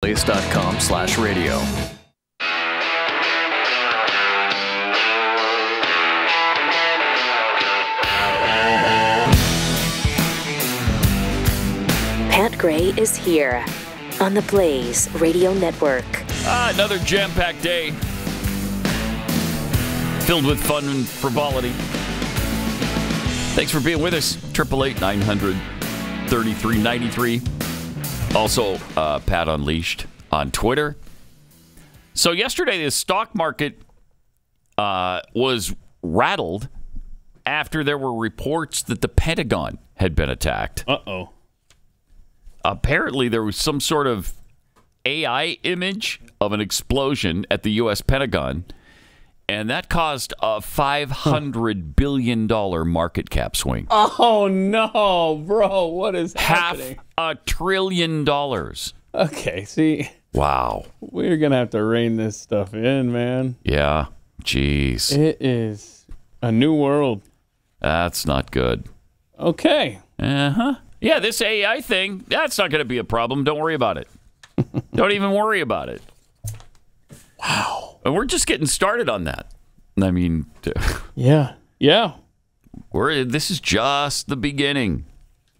Blaze.com slash radio. Pat Gray is here on the Blaze Radio Network. Ah, another jam packed day filled with fun and frivolity. Thanks for being with us. 888 900 3393. Also, uh, Pat Unleashed on Twitter. So, yesterday, the stock market uh, was rattled after there were reports that the Pentagon had been attacked. Uh oh. Apparently, there was some sort of AI image of an explosion at the U.S. Pentagon, and that caused a $500 billion market cap swing. Oh no, bro! What is Half happening? a trillion dollars. Okay, see, Wow. we're gonna have to rein this stuff in, man. Yeah. Jeez. It is a new world. That's not good. Okay. Uh huh. Yeah, this AI thing, that's not going to be a problem. Don't worry about it. Don't even worry about it. Wow. And we're just getting started on that. I mean, Yeah. Yeah. we're this is just the beginning,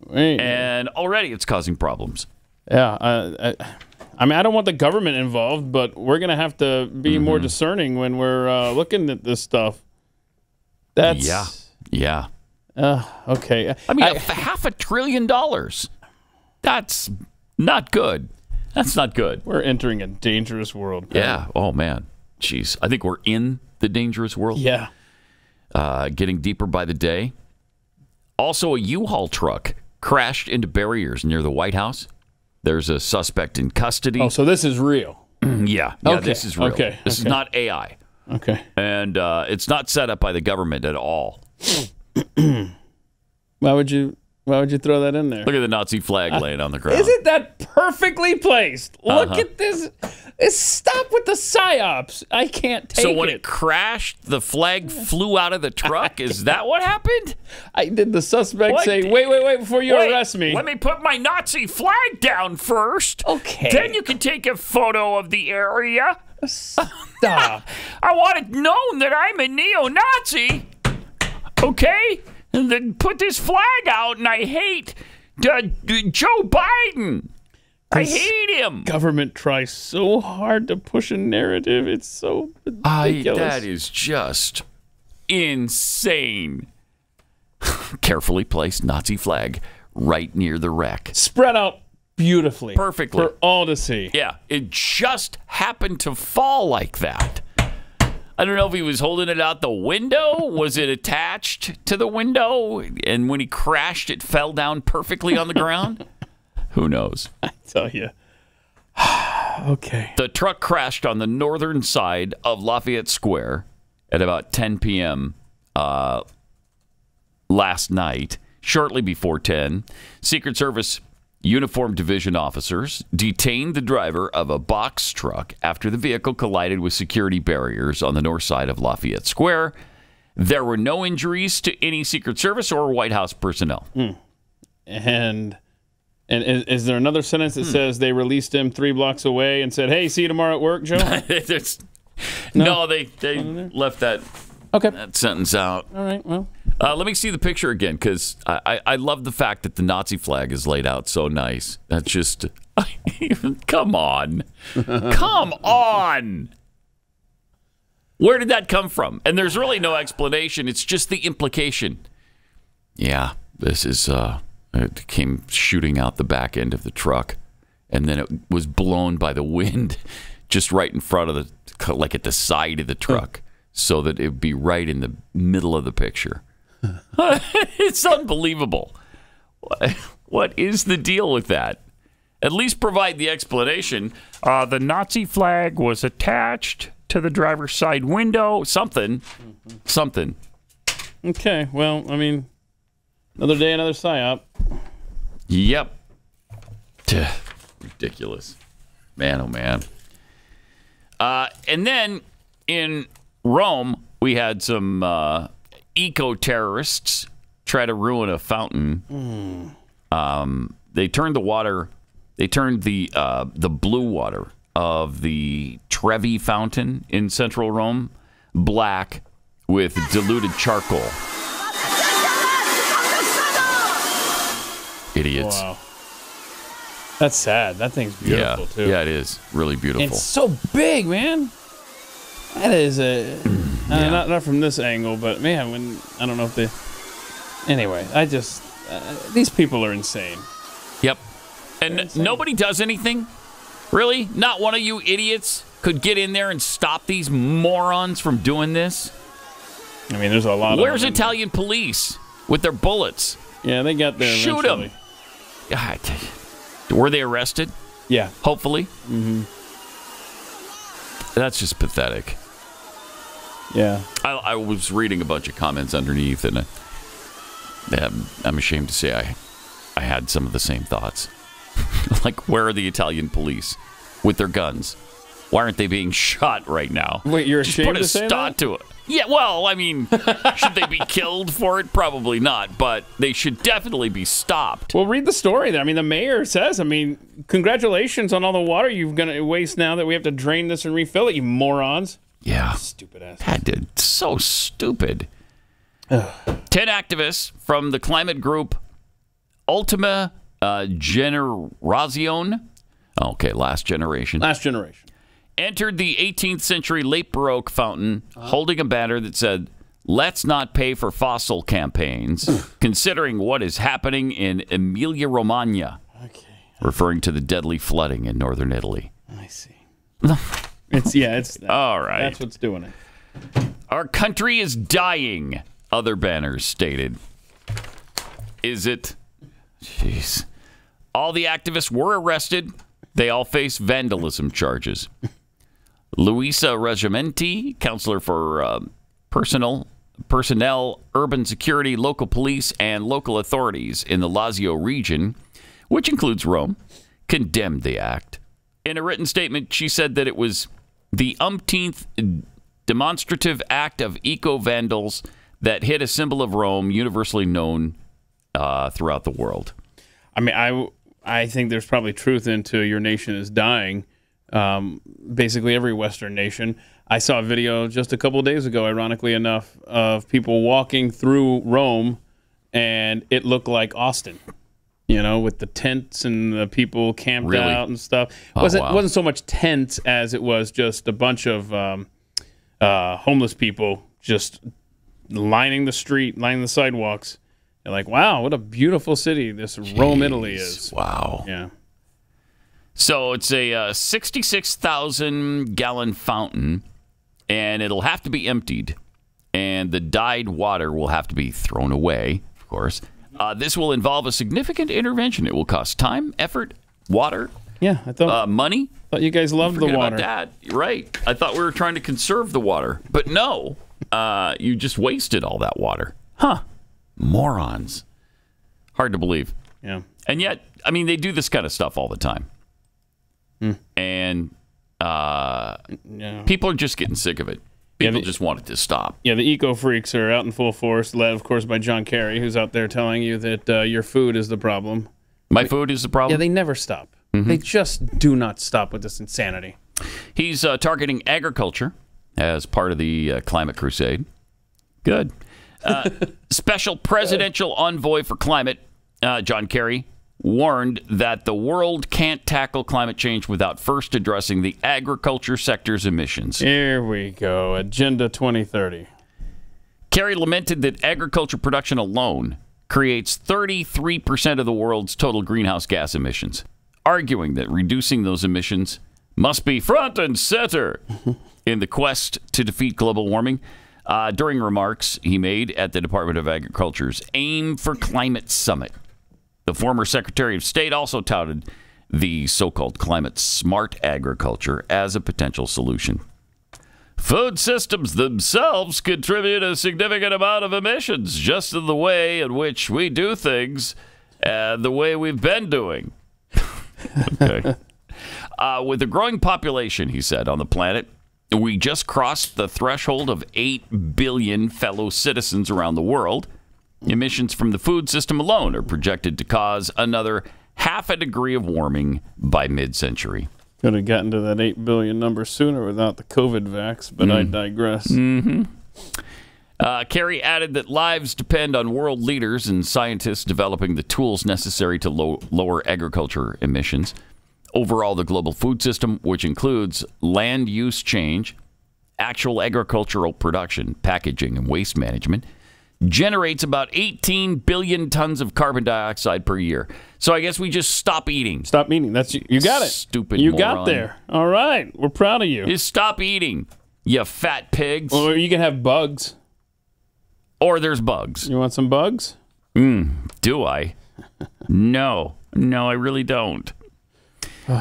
Wait. and already it's causing problems. Yeah. Uh, I, I mean, I don't want the government involved, but we're gonna have to be Mm-hmm. more discerning when we're uh, looking at this stuff. That's Yeah, yeah. Uh, okay. I mean, a half a trillion dollars. That's not good. That's not good. we're entering a dangerous world. Pat. Yeah. Oh man. Jeez. I think we're in the dangerous world. Yeah. uh, getting deeper by the day. Also, a U-Haul truck crashed into barriers near the White House. There's a suspect in custody. Oh, so this is real. yeah, yeah, okay, this is real. okay, This is not AI, Okay. and uh, it's not set up by the government at all. Why would you? Why would you throw that in there? Look at the Nazi flag laying on the ground. Isn't that perfectly placed? Look Uh-huh. at this. Stop with the psyops. I can't take so when it. it crashed, the flag flew out of the truck. Is that what happened? I did the suspect What? say, "Wait, wait, wait!" Before you Wait, arrest me. Let me put my Nazi flag down first. Okay. Then you can take a photo of the area. Stop. I want it known that I'm a neo-Nazi. Okay, and then put this flag out, and I hate uh, Joe Biden. I This hate him. Government tries so hard to push a narrative. It's so I, that is just insane. Carefully placed Nazi flag right near the wreck. Spread out beautifully, Perfectly. for all to see. Yeah, it just happened to fall like that. I don't know if he was holding it out the window. Was it attached to the window? And when he crashed, it fell down perfectly on the ground? Who knows? I tell you. okay. The truck crashed on the northern side of Lafayette Square at about 10 p.m. Uh, last night. Shortly before 10, Secret Service uniformed division officers detained the driver of a box truck after the vehicle collided with security barriers on the north side of Lafayette Square. There were no injuries to any Secret Service or White House personnel. And and is, is there another sentence Hmm. that says they released him three blocks away and said, "Hey, see you tomorrow at work, Joe"? There's- no. they, they left that, okay. that sentence out. All right. Well. Uh, let me see the picture again because I, I, I love the fact that the Nazi flag is laid out so nice. That's just, come on. come on. Where did that come from? And there's really no explanation. It's just the implication. Yeah, this is, uh, it came shooting out the back end of the truck and then it was blown by the wind just right in front of the, like at the side of the truck so that it would be right in the middle of the picture. it's unbelievable. What- is the deal with that? At least provide the explanation. Uh, the Nazi flag was attached to the driver's side window. Something. Something. Okay. Well, I mean, another day, another psyop. Yep. Ridiculous. Man, oh man. Uh, and then in Rome, we had some uh, eco terrorists try to ruin a fountain. Um, they turned the water They turned the uh, the blue water of the Trevi fountain in central Rome black with diluted charcoal. Idiots. Wow. That's sad. That thing's Yeah, beautiful too. yeah, it is really beautiful. It's so big, man. That is a uh, Yeah. not not from this angle, but man, when I don't know if they. Anyway, I just uh, these people are insane. Yep. And insane. nobody does anything? Really? Not one of you idiots could get in there and stop these morons from doing this? I mean, there's a lot. Where's of them. Italian police with their bullets? Yeah, they got there. Shoot 'em. eventually. God. Were they arrested? Yeah, Hopefully. Mm-hmm. That's just pathetic. yeah. I, I was reading a bunch of comments underneath, and uh, um, I'm ashamed to say I, I had some of the same thoughts. like, where are the Italian police with their guns? Why aren't they being shot right now? Wait, you're Just ashamed put a to say stop that? to it. Yeah, well, I mean, should they be killed for it? Probably not, but they should definitely be stopped. Well, read the story there. I mean, the mayor says, I mean, congratulations on all the water you're going to waste now that we have to drain this and refill it, you morons. Yeah. Stupid ass. That did so stupid. Ten activists from the climate group Ultima uh, Generazione, okay, last generation, Last generation. Entered the 18th century late Baroque fountain holding a banner that said, Let's not pay for fossil campaigns, considering what is happening in Emilia Romagna, Okay, referring to the deadly flooding in northern Italy. I see. it's yeah, it's All right. that's what's doing it. Our country is dying, other banners stated. Is it? Jeez. All the activists were arrested. They all face vandalism charges. Luisa Regimenti, counselor for uh, personal personnel, urban security, local police, and local authorities in the Lazio region, which includes Rome, condemned the act. In a written statement, she said that it was the umpteenth demonstrative act of eco vandals that hit a symbol of Rome universally known uh, throughout the world. I mean, I I think there's probably truth into your nation is dying. Um, basically, every Western nation. I saw a video just a couple days ago, ironically enough, of people walking through Rome, and it looked like Austin. You know, with the tents and the people camped Really? out and stuff. Oh, wasn't wow. wasn't so much tents as it was just a bunch of um, uh, homeless people just lining the street, lining the sidewalks. You're like, wow, what a beautiful city this Rome, Italy is. Wow. Yeah. So it's a uh, 66,000 gallon fountain, and it'll have to be emptied, and the dyed water will have to be thrown away, of course. Uh, this will involve a significant intervention. It will cost time, effort, water, Yeah, I thought, uh, money. thought you guys loved the water. about that. Right. I thought we were trying to conserve the water, but no, uh, you just wasted all that water. Huh? Morons. Hard to believe. Yeah. And yet, I mean, they do this kind of stuff all the time. Hmm. And uh, Yeah. people are just getting sick of it. Yeah, People the- just want it to stop. Yeah, the eco freaks are out in full force, led, of course, by John Kerry, who's out there telling you that uh, your food is the problem. My food is the problem? Yeah, they never stop. Mm-hmm. They just do not stop with this insanity. He's uh, targeting agriculture as part of the uh, climate crusade. Good. Uh, special presidential envoy for climate, uh, John Kerry, warned that the world can't tackle climate change without first addressing the agriculture sector's emissions. Here we go. Agenda 2030. Kerry lamented that agriculture production alone creates 33% of the world's total greenhouse gas emissions, arguing that reducing those emissions must be front and center in the quest to defeat global warming. Uh, during remarks he made at the Department of Agriculture's Aim for Climate Summit, the former Secretary of State also touted the so called climate smart agriculture as a potential solution. Food systems themselves contribute a significant amount of emissions, just in the way in which we do things and the way we've been doing. okay. Uh, with a growing population, he said, on the planet, we just crossed the threshold of 8 billion fellow citizens around the world. Emissions from the food system alone are projected to cause another half a degree of warming by mid century. Could have gotten to that 8 billion number sooner without the COVID vax, but I digress. Uh, Kerry added that lives depend on world leaders and scientists developing the tools necessary to low, lower agriculture emissions. Overall, the global food system, which includes land use change, actual agricultural production, packaging, and waste management, generates about 18 billion tons of carbon dioxide per year. So I guess we just stop eating. Stop eating. That's you got it. Stupid You got there. All right. We're proud of you. Just stop eating, you fat pigs. Or you can have bugs. Or there's bugs. You want some bugs? Mm, Do I? no. No, I really don't.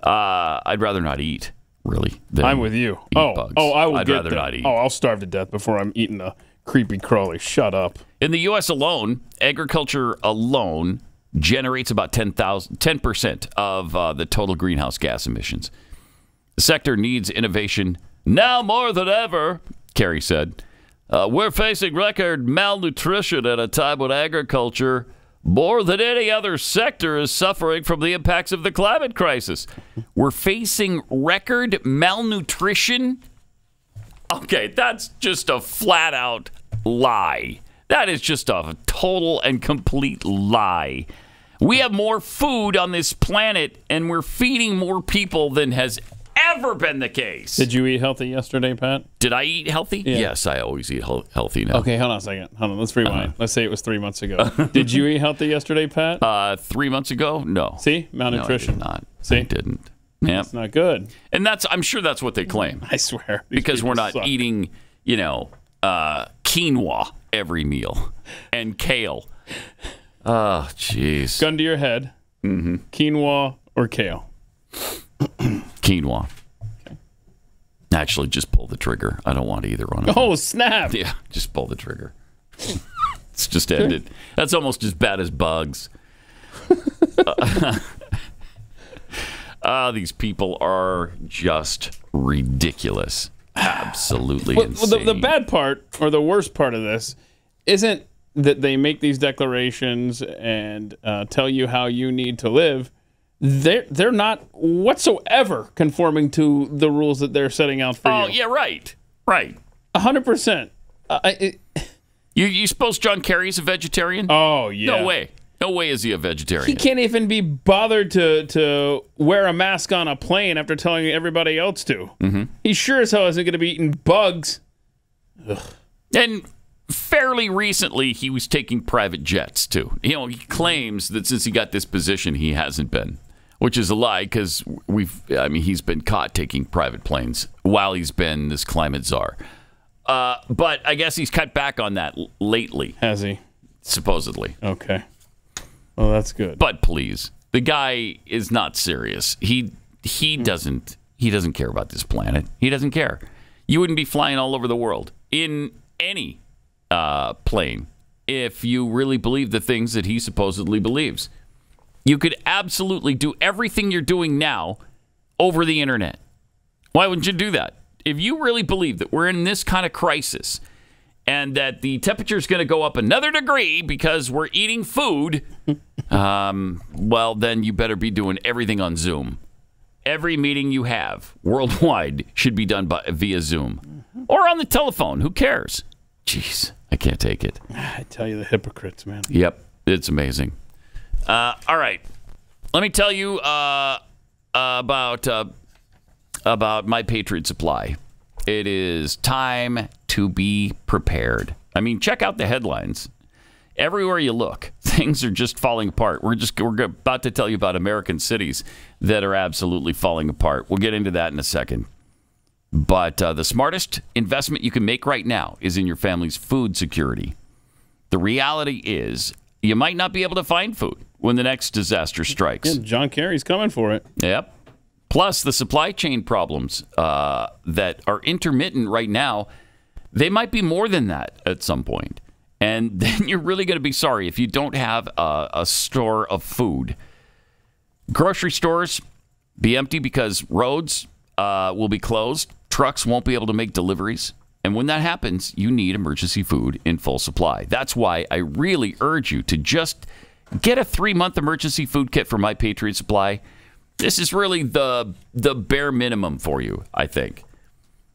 Uh, I'd rather not eat, really. I'm with you. eat Oh, bugs. oh, I will I'd rather that. not eat. Oh, I'll starve to death before I'm eating a creepy crawly. Shut up. In the U.S. alone, agriculture alone generates about 10,000 10% of uh, the total greenhouse gas emissions. The sector needs innovation now more than ever, Kerry said. Uh, we're facing record malnutrition at a time when agriculture, more than any other sector, is suffering from the impacts of the climate crisis. We're facing record malnutrition Okay, that's just a flat out lie. That is just a total and complete lie. We have more food on this planet and we're feeding more people than has ever been the case. Did you eat healthy yesterday, Pat? Did I eat healthy? Yes, I always eat heal- healthy now. Okay, hold on a second. Hold on. Let's rewind. Let's say it was three months ago. Did you eat healthy yesterday, Pat? Uh, three months ago? No. See? no, I Malnutrition. did not. See? I didn't. Yeah. It's not good. And that's, I'm sure that's what they claim. I swear. Because we're not suck. eating, you know, uh, quinoa every meal and kale. Oh, jeez. Gun to your head. Mm-hmm. Quinoa or kale. Quinoa. Actually, just pull the trigger. I don't want either one of them. Oh, snap. Yeah, just pull the trigger. it's just ended. That's almost as bad as bugs. Ah, these people are just ridiculous. Absolutely Well, the, the bad part or the worst part of this isn't that they make these declarations and uh, tell you how you need to live. They're they're not whatsoever conforming to the rules that they're setting out for oh, you. Oh yeah, right. Right. A hundred percent. Uh, I- it- You, you suppose John Kerry's a vegetarian? Oh yeah. No way. No way is he a vegetarian. He can't even be bothered to to wear a mask on a plane after telling everybody else to. Mm-hmm. He sure as hell isn't going to be eating bugs. And fairly recently, he was taking private jets too. You know, he claims that since he got this position, he hasn't been, which is a lie because we've. I mean, he's been caught taking private planes while he's been this climate czar. Uh, but I guess he's cut back on that lately, Has he? supposedly. Okay. Well, that's good. But please, the guy is not serious. He he doesn't he doesn't care about this planet. He doesn't care. You wouldn't be flying all over the world in any uh, plane if you really believe the things that he supposedly believes. You could absolutely do everything you're doing now over the internet. Why wouldn't you do that? If you really believe that we're in this kind of crisis and that the temperature is going to go up another degree because we're eating food, um, well, then you better be doing everything on Zoom. Every meeting you have worldwide should be done by, via Zoom or on the telephone. Who cares? Jeez, I can't take it. I tell you, the hypocrites, man. Yep, it's amazing. Uh, all right, let me tell you uh, about uh, about my Patriot Supply. It is time to be prepared. I mean, check out the headlines. Everywhere you look, things are just falling apart. We're just we're about to tell you about American cities that are absolutely falling apart. We'll get into that in a second. But uh, the smartest investment you can make right now is in your family's food security. The reality is, you might not be able to find food when the next disaster strikes. John Kerry's coming for it. Yep. Plus, the supply chain problems uh, that are intermittent right now, they might be more than that at some point. And then you're really going to be sorry if you don't have a, a store of food. Grocery stores be empty because roads uh, will be closed, trucks won't be able to make deliveries. And when that happens, you need emergency food in full supply. That's why I really urge you to just Get a three month emergency food kit from My Patriot Supply. This is really the the bare minimum for you, I think.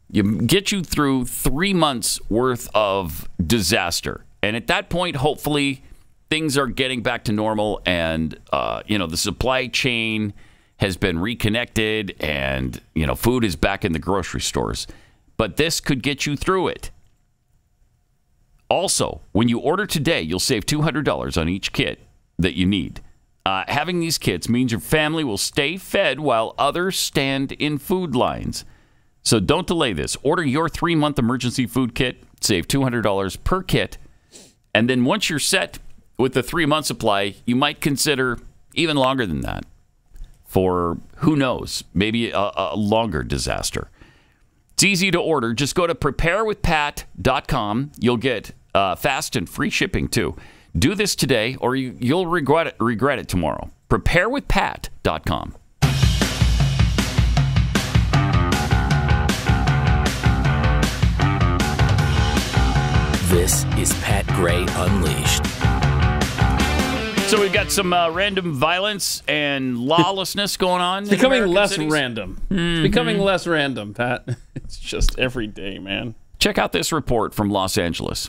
You get you through three months worth of disaster, and at that point, hopefully, things are getting back to normal, and uh, you know the supply chain has been reconnected, and you know food is back in the grocery stores. But this could get you through it. Also, when you order today, you'll save $200 on each kit that you need. Uh, having these kits means your family will stay fed while others stand in food lines. So don't delay this. Order your three month emergency food kit, save $200 per kit. And then once you're set with the three month supply, you might consider even longer than that for who knows, maybe a, a longer disaster. It's easy to order. Just go to preparewithpat.com. You'll get uh, fast and free shipping too. Do this today, or you, you'll regret it, regret it tomorrow. Preparewithpat.com. This is Pat Gray Unleashed. So we've got some uh, random violence and lawlessness going on. It's becoming American less cities. random. It's becoming less random, Pat. It's just every day, man. Check out this report from Los Angeles.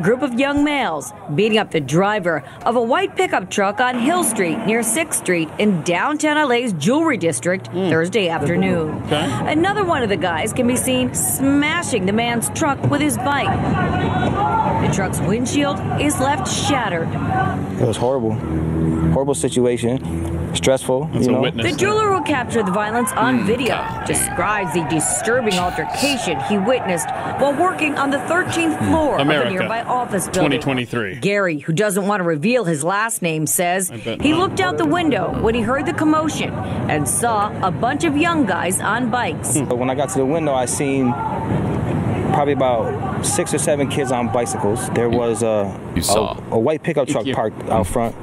Group of young males beating up the driver of a white pickup truck on Hill Street near 6th Street in downtown LA's Jewelry District hmm. Thursday afternoon. Okay. Another one of the guys can be seen smashing the man's truck with his bike. The truck's windshield is left shattered. It was horrible. Horrible situation. Stressful. That's you know? witness. The jeweler who captured the violence on hmm. video describes the disturbing altercation he witnessed while working on the 13th floor America. of a nearby office building. 2023. Gary, who doesn't want to reveal his last name, says he not. looked out the window when he heard the commotion and saw a bunch of young guys on bikes. But when I got to the window, I seen probably about six or seven kids on bicycles. There was a, You saw. a, a white pickup truck parked out front.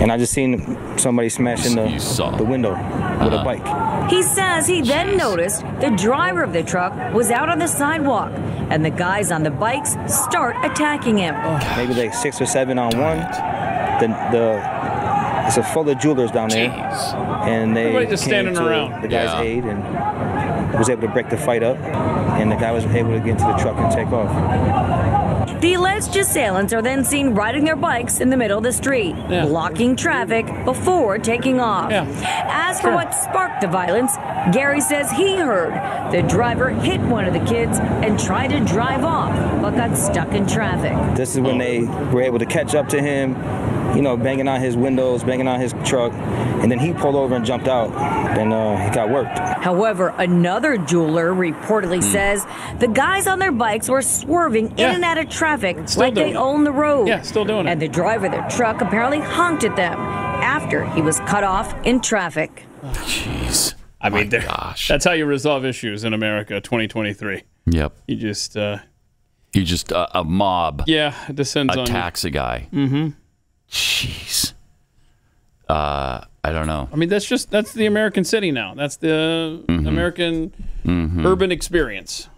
And I just seen somebody smashing You the, the window with a uh-huh. bike. He says he then noticed the driver of the truck was out on the sidewalk and the guys on the bikes start attacking him. Maybe like six or seven on one. The, the it's a full of jewelers down there, Jeez. and they Everybody just came standing to around. the guy's Yeah. aid and was able to break the fight up, and the guy was able to get into the truck and take off. The alleged assailants are then seen riding their bikes in the middle of the street, Yeah. blocking traffic before taking off. Yeah. As for what sparked the violence, Gary says he heard the driver hit one of the kids and tried to drive off, but got stuck in traffic. This is when they were able to catch up to him, you know, banging on his windows, banging on his truck, and then he pulled over and jumped out, and uh, he got worked. However, another jeweler reportedly Hmm. says the guys on their bikes were swerving Yeah. in and out of traffic Still like they it. own the road. Yeah, still doing it. And the driver of their truck apparently honked at them after he was cut off in traffic. Jeez. I mean, My gosh. that's how you resolve issues in America 2023. Yep. You just, uh, You just uh, a mob yeah, it descends on you. attacks a guy. Mm-hmm. Jeez. Uh, I don't know. I mean, that's just that's the American city now. That's the Mm-hmm. American urban experience.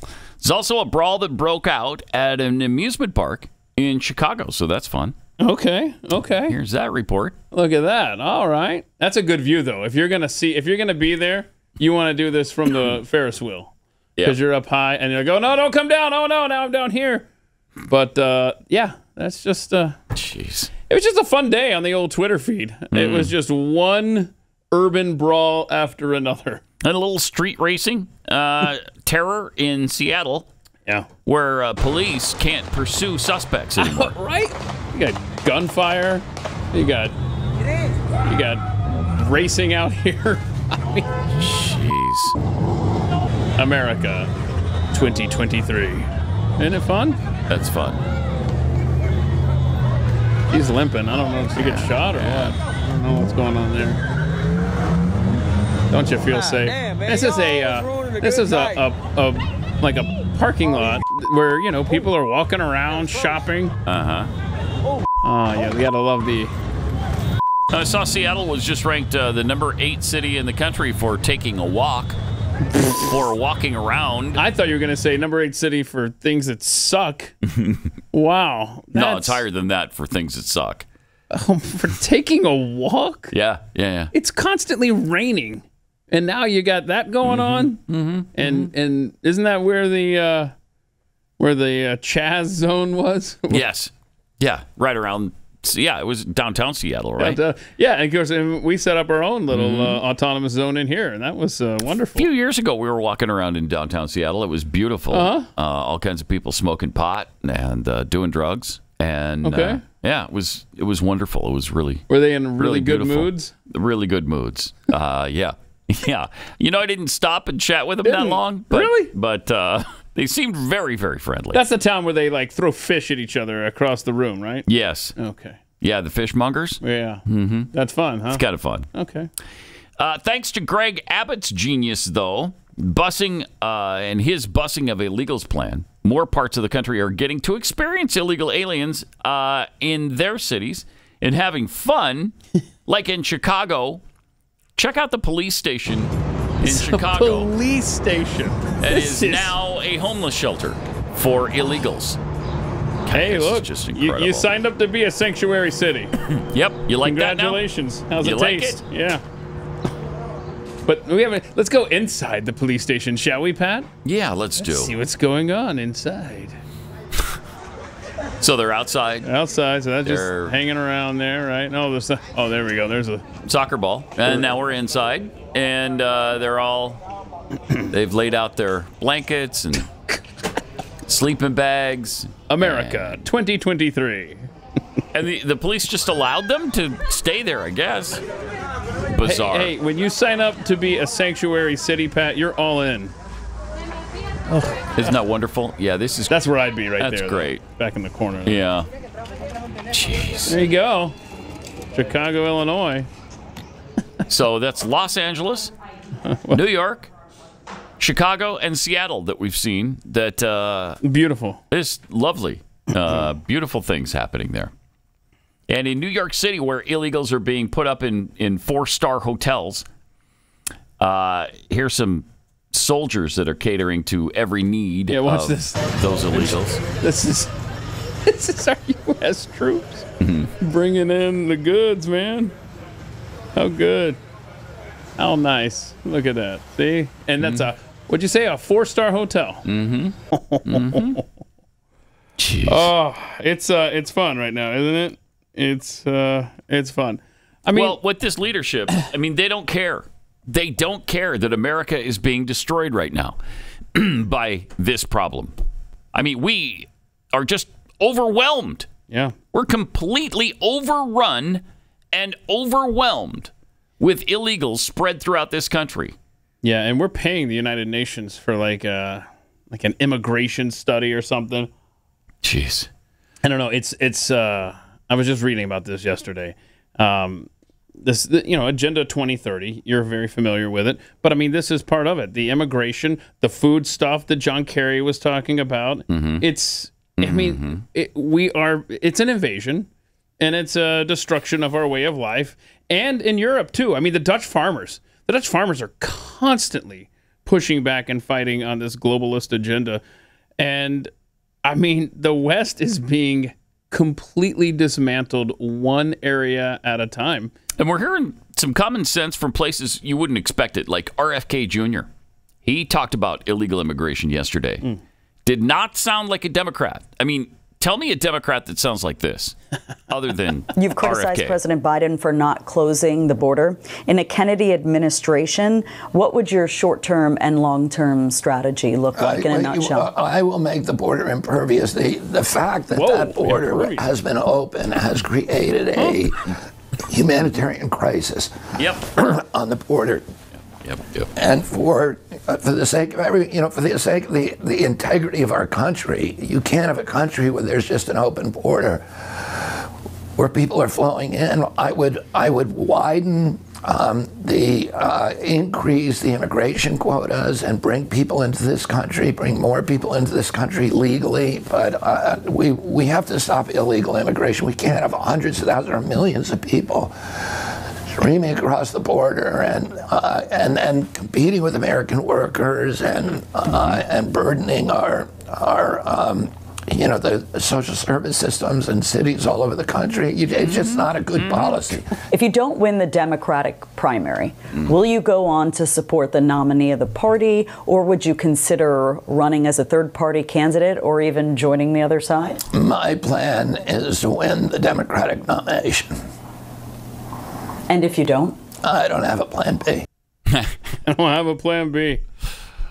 There's also a brawl that broke out at an amusement park in Chicago, so that's fun. Okay, okay. Here's that report. Look at that. All right, that's a good view though. If you're gonna see, if you're gonna be there, you want to do this from the Ferris wheel because Yeah. you're up high and you'll go, no, don't come down. Oh no, now I'm down here. But uh, yeah, that's just uh, Jeez. it was just a fun day on the old Twitter feed. It was just one urban brawl after another. And a little street racing uh, terror in Seattle, Yeah. where uh, police can't pursue suspects anymore. right? You got gunfire. You got you got racing out here. I mean, Jeez. America 2023. Isn't it fun? That's fun. He's limping. I don't know if he gets shot or what. I don't know what's going on there. Don't you feel safe? this is a uh, this is a, a, a like a parking lot where you know people are walking around shopping. Uh huh. Oh yeah, we gotta love the I saw Seattle was just ranked uh, the number eight city in the country for taking a walk. For walking around. I thought you were going to say number eight city for things that suck. wow. no, it's higher than that for things that suck. For taking a walk? Yeah, yeah, yeah. It's constantly raining. And now you got that going on? Mm-hmm. And and isn't that where the uh, where the uh, Chaz zone was? Yes. Yeah, right around. Yeah, it was downtown Seattle, right? Uh, yeah, and of course, and we set up our own little Mm-hmm. uh, autonomous zone in here, and that was uh, A few years ago, we were walking around in downtown Seattle. It was beautiful. Uh-huh. Uh, all kinds of people smoking pot and uh, doing drugs, and Okay. uh, yeah, it was it was wonderful. It was really Were they in really, really good beautiful. moods? really good moods. Uh, yeah, yeah. You know, I didn't stop and chat with them that Didn't? long. But, Really? But uh, they seemed very, very friendly. That's the town where they like throw fish at each other across the room, right? yes. Okay. Yeah, the fishmongers. Yeah. Mm-hmm. That's fun, huh? It's kind of fun. Okay. Uh, thanks to Greg Abbott's genius, though, busing uh, and his busing of illegals plan, more parts of the country are getting to experience illegal aliens uh, in their cities and having fun, like in Chicago. Check out the police station in Chicago. Police station. It This is now a homeless shelter for illegals. Hey, This look, just you, incredible. you signed up to be a sanctuary city. Yep, you like that now? Congratulations. How's You it like taste? Yeah. But we haven't. Let's go inside the police station, shall we, Pat? Yeah, let's do. See what's going on inside. So they're outside, Outside, so that's They're- just hanging around there, right? No, there's. a- Oh, there we go. There's a. soccer ball, and now we're inside, and uh, they're all they've laid out their blankets and sleeping bags, America 2023. and the, the police just allowed them to stay there. I guess. Hey, Bizarre. hey, when you sign up to be a sanctuary city, Pat, you're all in. Isn't that wonderful? Yeah, this is. That's where I'd be right That's there. though, great. Back in the corner. yeah. Jeez. There you go. Chicago, Illinois. So that's Los Angeles, New York, Chicago, and Seattle that we've seen. That uh, Beautiful. It's lovely, uh, beautiful things happening there. And in New York City, where illegals are being put up in, in four star hotels, uh, here's some soldiers that are catering to every need Yeah, watch of this. those illegals. This is this is our U.S. troops Mm-hmm. bringing in the goods, man. How good. How nice. Look at that. See? And that's Mm-hmm. a what'd you say? A four star hotel. Jeez. Oh, it's uh it's fun right now, isn't it? It's uh it's fun. I mean well, with this leadership, I mean, they don't care. They don't care that America is being destroyed right now by this problem. I mean, we are just overwhelmed. yeah. We're completely overrun and overwhelmed with illegals spread throughout this country. Yeah, and we're paying the United Nations for like uh like an immigration study or something. Jeez. I don't know. It's it's. Uh, I was just reading about this yesterday. Um, this you know Agenda 2030. You're very familiar with it, but I mean this is part of it. The immigration, the food stuff that John Kerry was talking about. It's. I mean, it, we are. It's an invasion, and it's a destruction of our way of life, and in Europe too. I mean, the Dutch farmers. The Dutch farmers are constantly pushing back and fighting on this globalist agenda, and I mean, the West is being completely dismantled one area at a time. And we're hearing some common sense from places you wouldn't expect it, like RFK Jr. He talked about illegal immigration yesterday. Mm. Did not sound like a Democrat. I mean, tell me a Democrat that sounds like this, other than You've criticized RFK. President Biden for not closing the border. In a Kennedy administration, what would your short term and long term strategy look like in a I- nutshell? Uh, I will make the border impervious. The, the fact that Whoa, that border impervious. has been open has created a humanitarian crisis Yep. on the border. Yep. Yep. And for uh, for the sake of every, you know, for the sake of the, the integrity of our country, you can't have a country where there's just an open border where people are flowing in. I would I would widen um, the uh, increase the immigration quotas and bring people into this country, bring more people into this country legally. But uh, we we have to stop illegal immigration. We can't have hundreds of thousands or millions of people streaming across the border and uh, and and competing with American workers and uh, and burdening our our um, you know the social service systems and cities all over the country. You- It's just not a good policy. If you don't win the Democratic primary, will you go on to support the nominee of the party, or would you consider running as a third party candidate or even joining the other side? My plan is to win the Democratic nomination. And if you don't? I don't have a plan B. I don't have a plan B.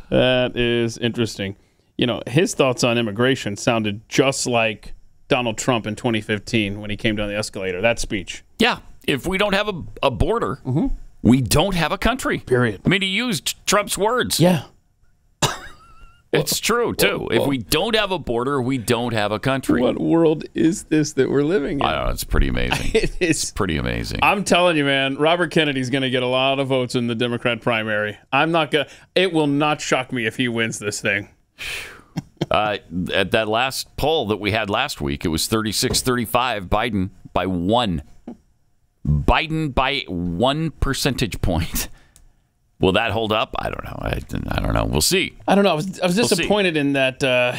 That is interesting. You know, his thoughts on immigration sounded just like Donald Trump in 2015 when he came down the escalator. That speech. Yeah, if we don't have a, a border, mm-hmm. we don't have a country. Period. I mean, he used Trump's words. Yeah. It's true too. if we don't have a border, we don't have a country. What world is this that we're living in? I know. It's pretty amazing. It is. pretty amazing. I'm telling you, man, Robert Kennedy's going to get a lot of votes in the Democrat primary. I'm not going to, it will not shock me if he wins this thing. Uh, at that last poll that we had last week, it was 36 35, Biden by one. Biden by one percentage point. Will that hold up? I don't know. I, I don't know. We'll see. I don't know. I was, I was We'll disappointed in that uh,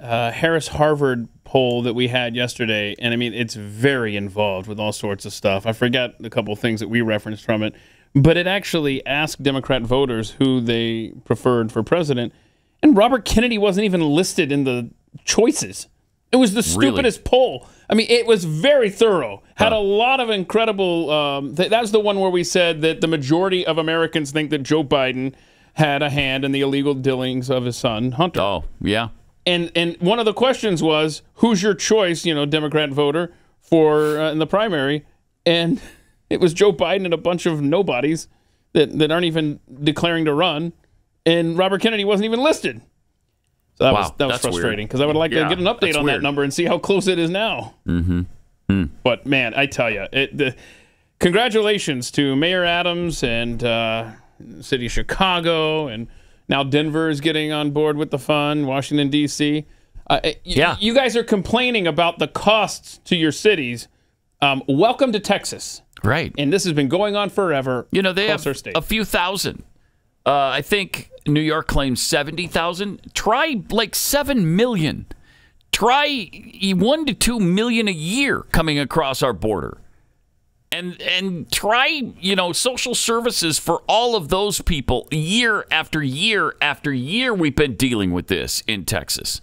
uh, Harris Harvard poll that we had yesterday. And I mean, it's very involved with all sorts of stuff. I forgot a couple things that we referenced from it, but it actually asked Democrat voters who they preferred for president. And Robert Kennedy wasn't even listed in the choices. It was the Really? stupidest poll. I mean, it was very thorough. Had a lot of incredible. Um, th- that's the one where we said that the majority of Americans think that Joe Biden had a hand in the illegal dealings of his son Hunter. Oh, yeah. And and one of the questions was, who's your choice? You know, Democrat voter for uh, in the primary, and it was Joe Biden and a bunch of nobodies that that aren't even declaring to run, and Robert Kennedy wasn't even listed. So that Wow, was that was frustrating because I would like Yeah, to get an update on that number and see how close it is now. Mm-hmm. But man, I tell you, it, the, congratulations to Mayor Adams and uh, City of Chicago, and now Denver is getting on board with the fun. Washington D.C. Uh, y- Yeah. you guys are complaining about the costs to your cities. Um, welcome to Texas, Right. and this has been going on forever. You know, they have state. a few thousand. Uh, I think New York claims 70,000. Try like 7 million. Try e- 1 to 2 million a year coming across our border. And and try, you know, social services for all of those people year after year after year we've been dealing with this in Texas.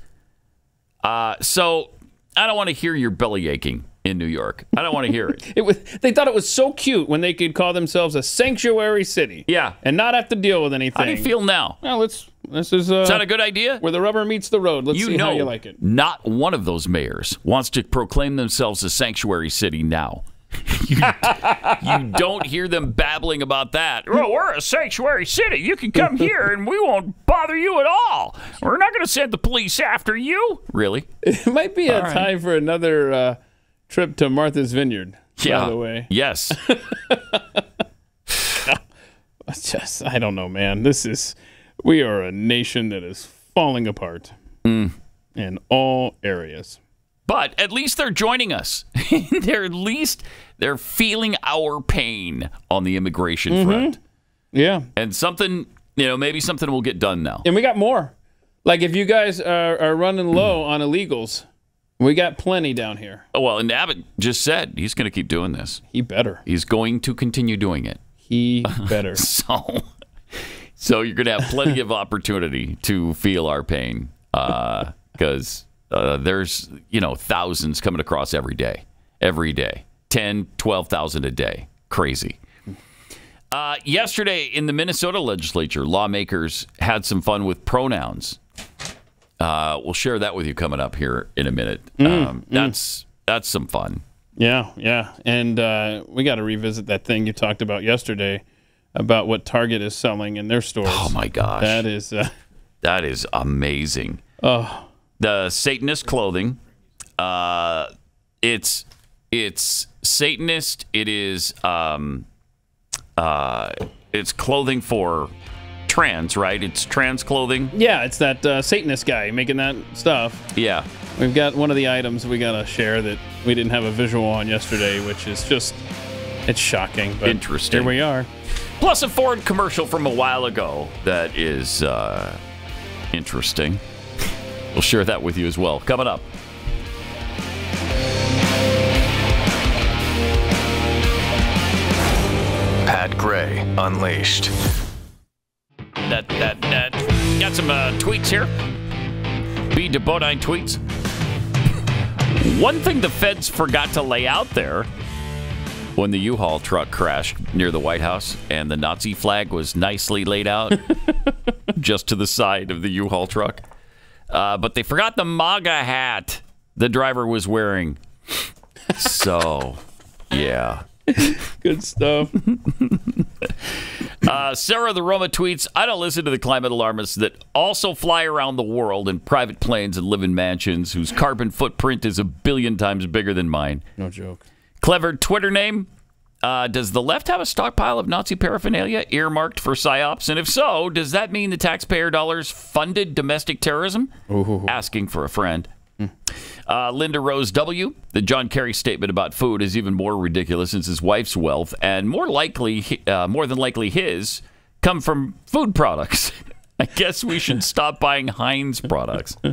Uh, so I don't want to hear your belly aching in New York. I don't want to hear it. It was. They thought it was so cute when they could call themselves a sanctuary city. Yeah. and not have to deal with anything. How do you feel now? Well, let's. This is. Uh, Is that a good idea? where the rubber meets the road. Let's you see know, how you like it. not one of those mayors wants to proclaim themselves a sanctuary city now. you, you don't hear them babbling about that. Oh, we're a sanctuary city. You can come here and we won't bother you at all. We're not going to send the police after you. Really? It might be a All right. time for another uh, trip to Martha's Vineyard. Yeah. By the way, Yes. Just I don't know, man. This is we are a nation that is falling apart Mm. in all areas. But at least they're joining us. they're at least they're feeling our pain on the immigration Mm-hmm. front. Yeah, And something, you know, maybe something will get done now. and we got more. Like if you guys are, are running low on illegals, we got plenty down here. Oh, well, and Abbott just said he's going to keep doing this. He better. He's going to continue doing it. He better. So, so you're going to have plenty of opportunity to feel our pain because uh, there's, you know, thousands coming across every day, every day, 10, 12,000 a day. Crazy. Uh, yesterday in the Minnesota legislature, lawmakers had some fun with pronouns. Uh, we'll share that with you coming up here in a minute. um, That's that's some fun. Yeah, yeah. And uh, we got to revisit that thing you talked about yesterday about what Target is selling in their stores. Oh my gosh, That is, uh, That is amazing. oh, The Satanist clothing. Uh, it's it's Satanist. It is um, uh, it's clothing for trans, right? It's trans clothing. yeah, it's that uh, Satanist guy making that stuff. Yeah. We've got one of the items we got to share that we didn't have a visual on yesterday, which is just It's shocking, but Interesting. Here we are. Plus, a Ford commercial from a while ago that is uh, interesting. We'll share that with you as well. Coming up. Pat Gray Unleashed. That, that, that. Got some uh, tweets here. B. de Bodine tweets. One thing the feds forgot to lay out there when the U-Haul truck crashed near the White House and the Nazi flag was nicely laid out just to the side of the U-Haul truck. Uh, but they forgot the MAGA hat the driver was wearing. So, yeah. Good stuff. Uh, Sarah the Roma tweets, I don't listen to the climate alarmists that also fly around the world in private planes and live in mansions whose carbon footprint is a billion times bigger than mine. No joke. Clever Twitter name. Uh, does the left have a stockpile of Nazi paraphernalia earmarked for psyops? And if so, does that mean the taxpayer dollars funded domestic terrorism? Asking for a friend. Uh, Linda Rose W. The John Kerry statement about food is even more ridiculous since his wife's wealth and more likely, uh, more than likely, his come from food products. I guess we should stop buying Heinz products.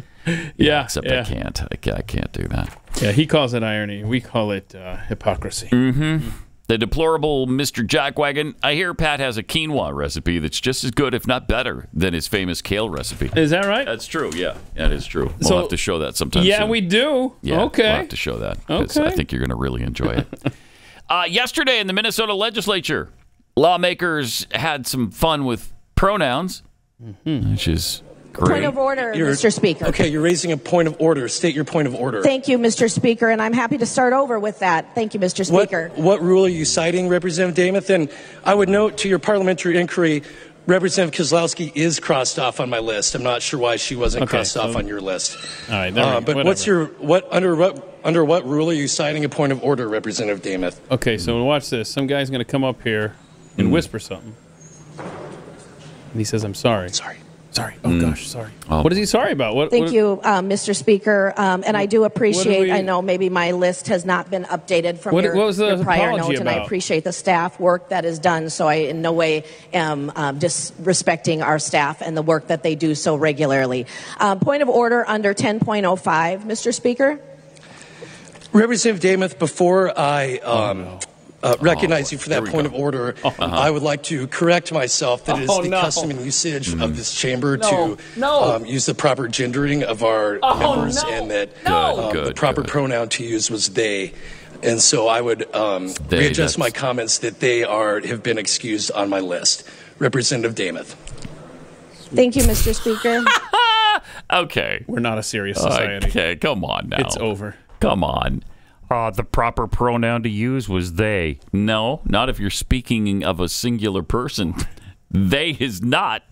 Yeah, Except yeah. I can't. I can't. I can't do that. Yeah, he calls it irony. We call it uh, hypocrisy. Mm-hmm. The deplorable Mr. Jackwagon. I hear Pat has a quinoa recipe that's just as good, if not better, than his famous kale recipe. Is that right? That's true. Yeah, that is true. We'll So- have to show that sometime. yeah, soon. we do. Yeah, okay. We'll have to show that. 'cause I think you're going to really enjoy it. uh, yesterday in the Minnesota legislature, lawmakers had some fun with pronouns, which is great. Point of order, Mr. Speaker. Okay, you're raising a point of order. State your point of order. Thank you, Mr. Speaker, and I'm happy to start over with that. Thank you, Mr. Speaker. what rule are you citing, Representative Demuth? And I would note to your parliamentary inquiry, Representative Kozlowski is crossed off on my list. I'm not sure why she wasn't Okay, crossed off on your list. All right, there Uh, but what's your what under what under what rule are you citing a point of order, Representative Demuth? Okay, so watch this. Some guy's going to come up here and Hmm. whisper something. And he says, I'm sorry. Sorry. Sorry. Oh, gosh, sorry. Oh. What is he sorry about? What, Thank what- you, um, Mr. Speaker, um, and I do appreciate. we- I know maybe my list has not been updated from What- your, what was the your prior apology note, and I appreciate the staff work that is done. So I, in no way, am um, disrespecting our staff and the work that they do so regularly. Um, point of order under 10.05, Mr. Speaker. Representative Demuth, before I um, uh, recognize you for that point go. of order, I would like to correct myself. That is Oh, the no. custom and usage of this chamber No, to no. Um, use the proper gendering of our Oh, members, no, and that no. um, Good, the proper good. pronoun to use was they. And so I would um, They, readjust that's- my comments that they are have been excused on my list. Representative Demuth. Thank you, Mr. Speaker. Okay. We're not a serious society. Okay, come on now. It's over. Come on. Uh, the proper pronoun to use was they. No, not if you're speaking of a singular person. they is not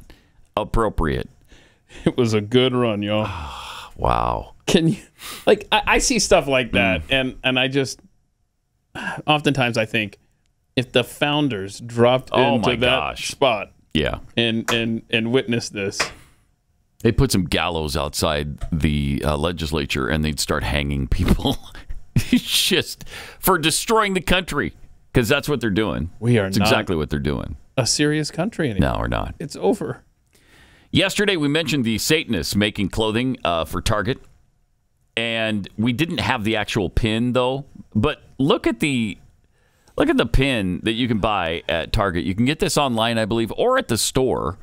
appropriate. It was a good run, y'all. Wow. Can you, like, I, I see stuff like Mm. that, and, and I just, oftentimes I think, if the founders dropped Oh, into that gosh. spot Yeah. and, and, and witnessed this, They put some gallows outside the uh, legislature and they'd start hanging people just for destroying the country because that's what they're doing. We are It's exactly what they're doing. a serious country anymore. No, we're not. It's over. Yesterday, we mentioned the Satanists making clothing uh, for Target, and we didn't have the actual pin though. But look at the look at the pin that you can buy at Target. You can get this online, I believe, or at the store.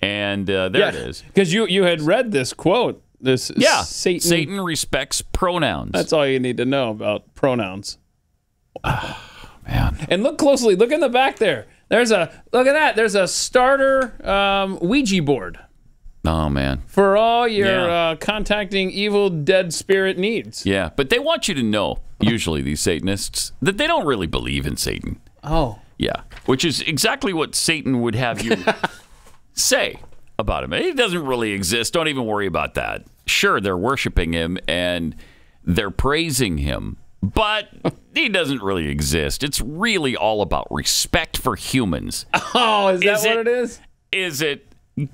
And uh, there it is. Because you, you had read this quote. This Yeah, Satan. Satan respects pronouns. That's all you need to know about pronouns. Man, And look closely. Look in the back there. There's a look at that. There's a starter um, Ouija board oh man, for all your Yeah. uh, contacting evil dead spirit needs. yeah. But they want you to know, usually these Satanists, that they don't really believe in Satan. Oh, Yeah, which is exactly what Satan would have you say about him. He doesn't really exist. Don't even worry about that. Sure, they're worshiping him and they're praising him, but he doesn't really exist. It's really all about respect for humans. oh, is that Is what it- it is? Is it?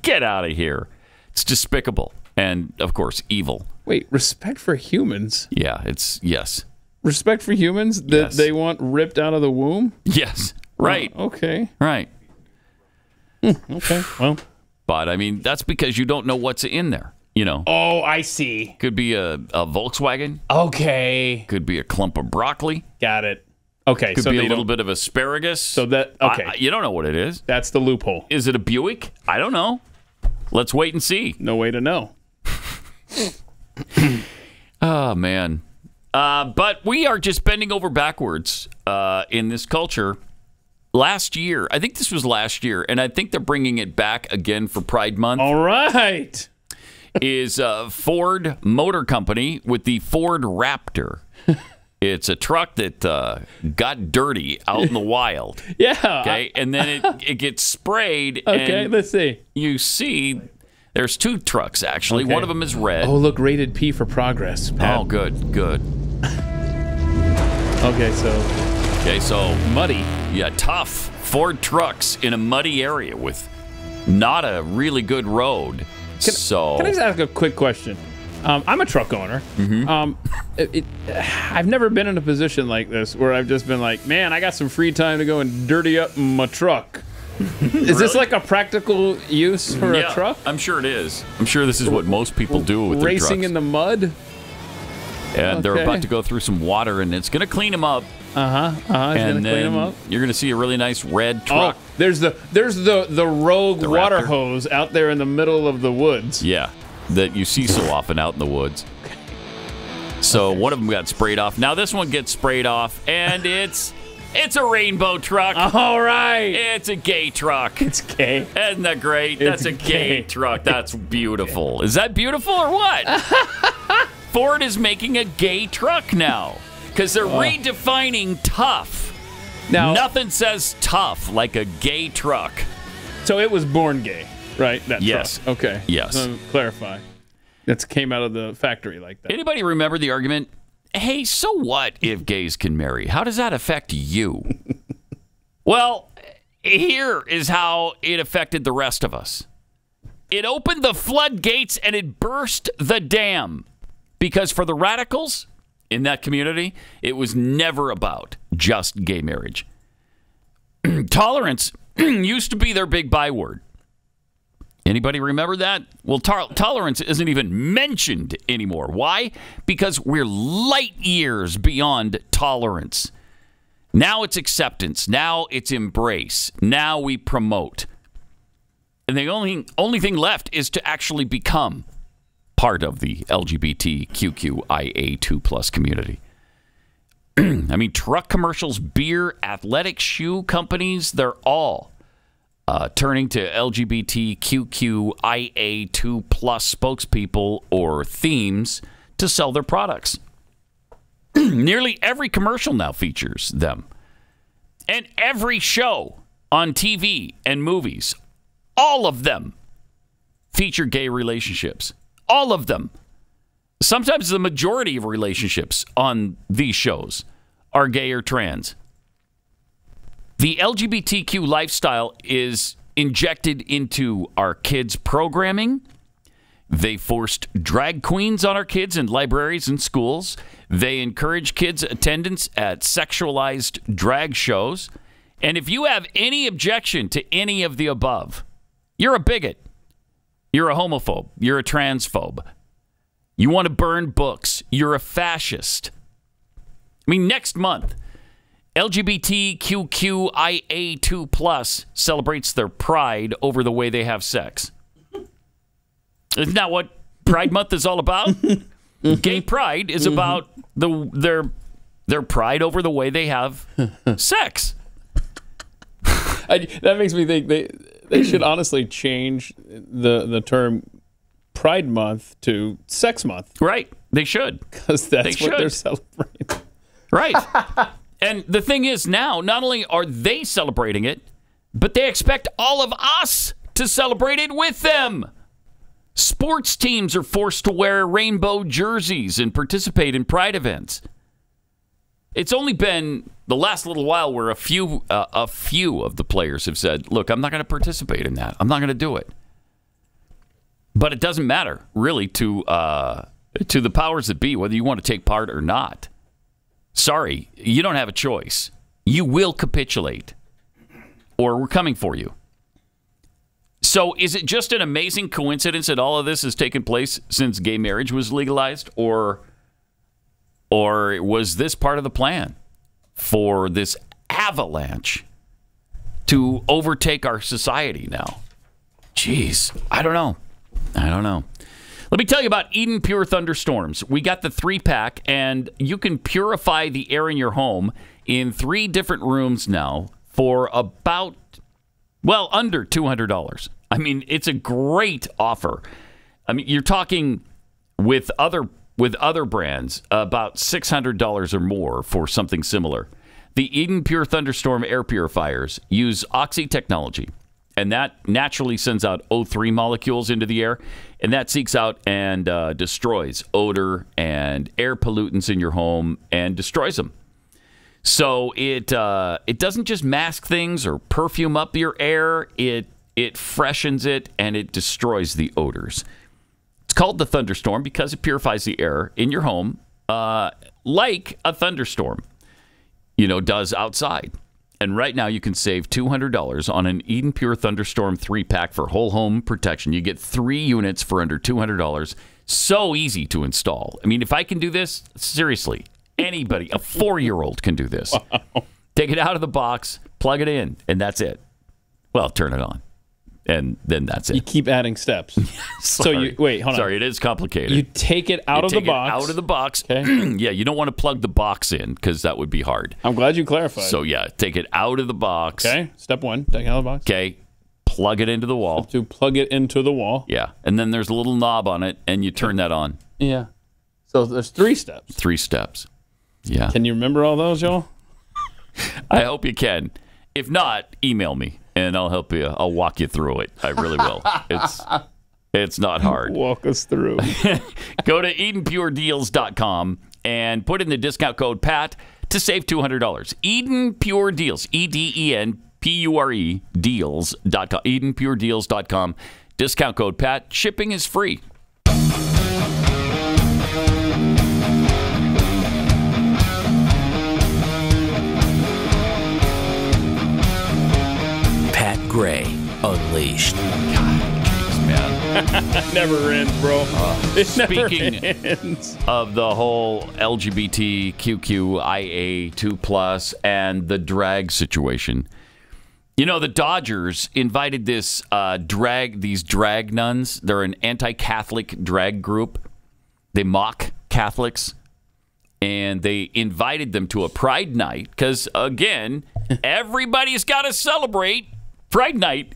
Get out of here. It's despicable and, of course, evil. Wait, respect for humans. Yeah, it's yes. respect for humans that Yes. they want ripped out of the womb? Yes. Right. Oh, okay. Right. Hmm, okay. Well. But I mean, that's because you don't know what's in there. You know, Oh, I see. could be a, a Volkswagen, Okay. could be a clump of broccoli, Got it. Okay. could so be a little bit of asparagus. So that okay. I- you don't know what it is. That's the loophole. Is it a Buick? I don't know. Let's wait and see. No way to know. Oh man. Uh, but we are just bending over backwards uh, in this culture. Last year, I think this was last year, and I think they're bringing it back again for Pride Month. All right. Is uh, Ford Motor Company with the Ford Raptor. It's a truck that uh, got dirty out in the wild. Yeah. Okay, and then it, it gets sprayed. Okay. and Let's see. you see, there's two trucks actually. Okay. One of them is red. Oh, look, rated P for progress. Pat. Oh, good, good. Okay. So Okay, so muddy. yeah, tough Ford trucks in a muddy area with not a really good road. So Can I just ask a quick question? Um, I'm a truck owner. Mm-hmm. Um, it, it, I've never been in a position like this where I've just been like, man, I got some free time to go and dirty up my truck. Is this like a practical use for yeah, a truck? I'm sure it is. I'm sure this is what most people do with their Racing in the mud? and they're about to go through some water, and it's going to clean them up. Uh huh. Uh huh. Gonna and clean then them up. you're going to see a really nice red Oh, truck. there's the there's the the rogue The water hose out there in the middle of the woods. Yeah, that you see so often out in the woods. So one of them got sprayed off. Now this one gets sprayed off, and it's it's a rainbow truck. All right. It's a gay truck. It's gay. Isn't that great? It's That's a gay gay. truck. That's beautiful. Is that beautiful or what? Ford is making a gay truck now because they're redefining tough. Now, Nothing says tough like a gay truck. so it was born gay, right? That Yes. truck. Okay. Yes. So clarify. That came out of the factory like that. Anybody remember the argument? Hey, so what if gays can marry? How does that affect you? well, here is how it affected the rest of us. It opened the floodgates and it burst the dam. Because for the radicals in that community, it was never about just gay marriage. Tolerance used to be their big byword. Anybody remember that? Well, tar- tolerance isn't even mentioned anymore. Why? Because we're light years beyond tolerance. Now it's acceptance. Now it's embrace. Now we promote. And the only only thing left is to actually become part of the LGBTQIA2 plus community. I mean, truck commercials, beer, athletic shoe companies, they're all uh, turning to LGBTQIA2 plus spokespeople or themes to sell their products. Nearly every commercial now features them. And every show on TV and movies, all of them feature gay relationships. All of them. Sometimes the majority of relationships on these shows are gay or trans. The LGBTQ lifestyle is injected into our kids' programming. They forced drag queens on our kids in libraries and schools. They encourage kids' attendance at sexualized drag shows. And if you have any objection to any of the above, you're a bigot. You're a homophobe. You're a transphobe. You want to burn books. You're a fascist. I mean, next month, LGBTQIA2 plus celebrates their pride over the way they have sex. Isn't that what Pride Month is all about? Gay pride is mm-hmm. about the their their pride over the way they have sex. I, that makes me think they they should honestly change the the term Pride Month to Sex Month Right. They should. because that's They what they're celebrating. Right. and the thing is now, not only are they celebrating it, but they expect all of us to celebrate it with them. Sports teams are forced to wear rainbow jerseys and participate in pride events. It's only been the last little while where a few uh, a few of the players have said, "Look, I'm not going to participate in that. I'm not going to do it." But it doesn't matter really to uh, to the powers that be whether you want to take part or not. Sorry, you don't have a choice. You will capitulate, or we're coming for you. So, is it just an amazing coincidence that all of this has taken place since gay marriage was legalized, or, or was this part of the plan for this avalanche to overtake our society now? Jeez, I don't know. I don't know. Let me tell you about Eden Pure Thunderstorms. We got the three pack, and you can purify the air in your home in three different rooms now for about, well, under $200. I mean, it's a great offer. I mean, you're talking with other with other brands about $600 or more for something similar. The Eden Pure Thunderstorm air purifiers use Oxy technology, and that naturally sends out O3 molecules into the air, and that seeks out and uh, destroys odor and air pollutants in your home and destroys them. So it uh, it doesn't just mask things or perfume up your air. It it freshens it and it destroys the odors. It's called the thunderstorm because it purifies the air in your home, uh, like a thunderstorm, you know, does outside. And right now you can save $200 on an Eden Pure Thunderstorm 3 pack for whole home protection. You get three units for under $200. So easy to install. I mean, if I can do this, seriously, anybody, a four year old can do this. Take it out of the box, plug it in, and that's it. Well, turn it on. And then that's it. You keep adding steps. so you wait, hold on. Sorry, it is complicated. You take it out You of the take it box. out of the box. yeah, you don't want to plug the box in because that would be hard. I'm glad you clarified. So yeah, take it out of the box. Okay, step one, take it out of the box. Okay, plug it into the wall. To plug it into the wall. Yeah, and then there's a little knob on it, and you turn that on. Yeah. So there's three steps. Three steps. Yeah. Can you remember all those, y'all? I hope you can. If not, email me and I'll help you. I'll walk you through it. I really will. It's it's not hard. Walk us through. Go to EdenPureDeals.com and put in the discount code PAT to save $200. Eden Pure Deals. E D E N P U R E Deals.com. EdenPureDeals.com. Discount code PAT. Shipping is free. Gray Unleashed. never ends, bro. it never Speaking ends. of the whole LGBTQIA2 plus and the drag situation. You know, the Dodgers invited this uh, drag these drag nuns. They're an anti-Catholic drag group. They mock Catholics, and they invited them to a Pride night because, again, everybody's got to celebrate Pride night,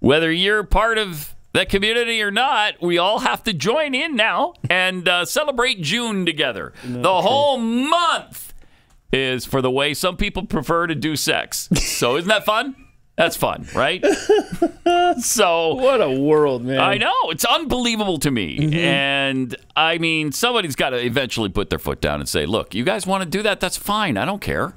whether you're part of that community or not. We all have to join in now and uh, celebrate June together. the whole month is for the way some people prefer to do sex. So isn't that fun? That's fun, right? so What a world, man. I know it's unbelievable to me, and I mean somebody's got to eventually put their foot down and say, "Look, you guys want to do that? That's fine. I don't care.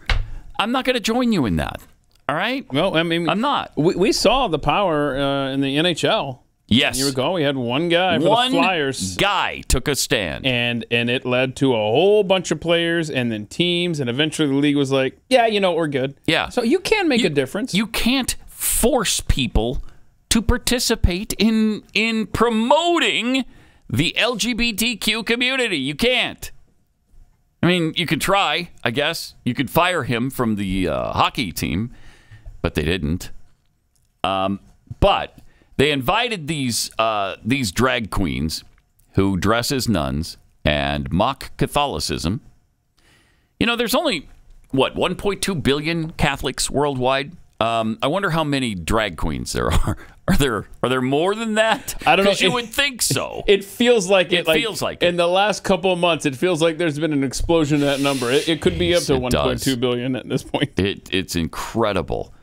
I'm not going to join you in that. All right? Well, I mean, I'm not. We, we saw the power uh, in the NHL. Yes. You recall we had one guy for One the Flyers. guy took a stand. And and it led to a whole bunch of players and then teams and eventually the league was like, yeah, you know, we're good. Yeah. So you can make a difference. You can't force people to participate in in promoting the LGBTQ community. You can't. I mean, you could try, I guess. You could fire him from the uh, hockey team, but they didn't. Um, but they invited these uh, these drag queens who dress as nuns and mock Catholicism. You know, there's only what 1.2 billion Catholics worldwide. Um, I wonder how many drag queens there are. Are there are there more than that? I don't know. You It- would think so. It feels like it. It feels like in the last couple of months, it feels like there's been an explosion in that number. It, it could be up to 1.2 billion at this point. It, it's incredible.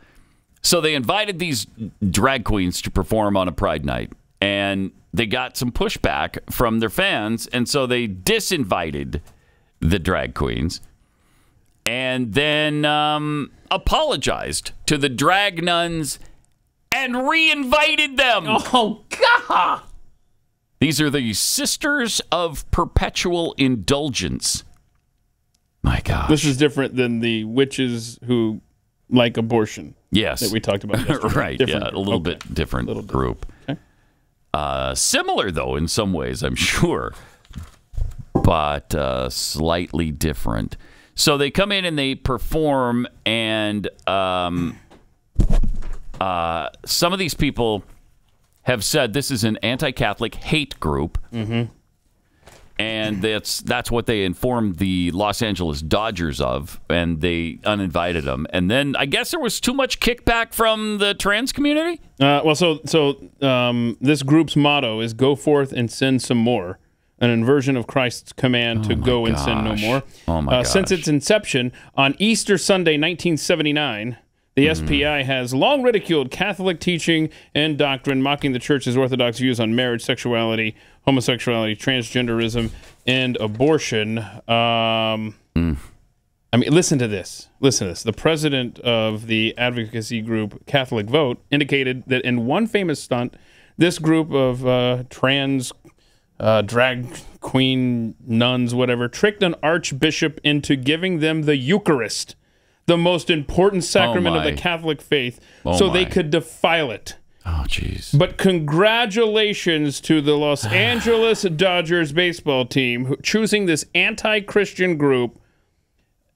So they invited these drag queens to perform on a Pride night, and they got some pushback from their fans, and so they disinvited the drag queens, and then um, apologized to the drag nuns and reinvited them. Oh God! These are the Sisters of Perpetual Indulgence. My God. This is different than the witches who like abortion. Yes. That we talked about. right. Different yeah. group. A little Okay. bit different little group. Uh, similar, though, in some ways, I'm sure, but uh, slightly different. So they come in and they perform, and um, uh, some of these people have said this is an anti-Catholic hate group. Mm-hmm. And that's that's what they informed the Los Angeles Dodgers of, and they uninvited them. And then I guess there was too much kickback from the trans community. Uh, well, so so um, this group's motto is "Go forth and sin some more," an inversion of Christ's command to go and sin no more. Oh, my uh, Since its inception on Easter Sunday, 1979. The Mm-hmm. SPI has long ridiculed Catholic teaching and doctrine, mocking the Church's orthodox views on marriage, sexuality, homosexuality, transgenderism, and abortion. Um, Mm. I mean, listen to this. Listen to this. The president of the advocacy group Catholic Vote indicated that in one famous stunt, this group of uh, trans uh, drag queen nuns, whatever, tricked an archbishop into giving them the Eucharist, the most important sacrament of the Catholic faith, Oh, so they could defile it. Oh, jeez. But congratulations to the Los Angeles Dodgers baseball team who, choosing this anti-Christian group.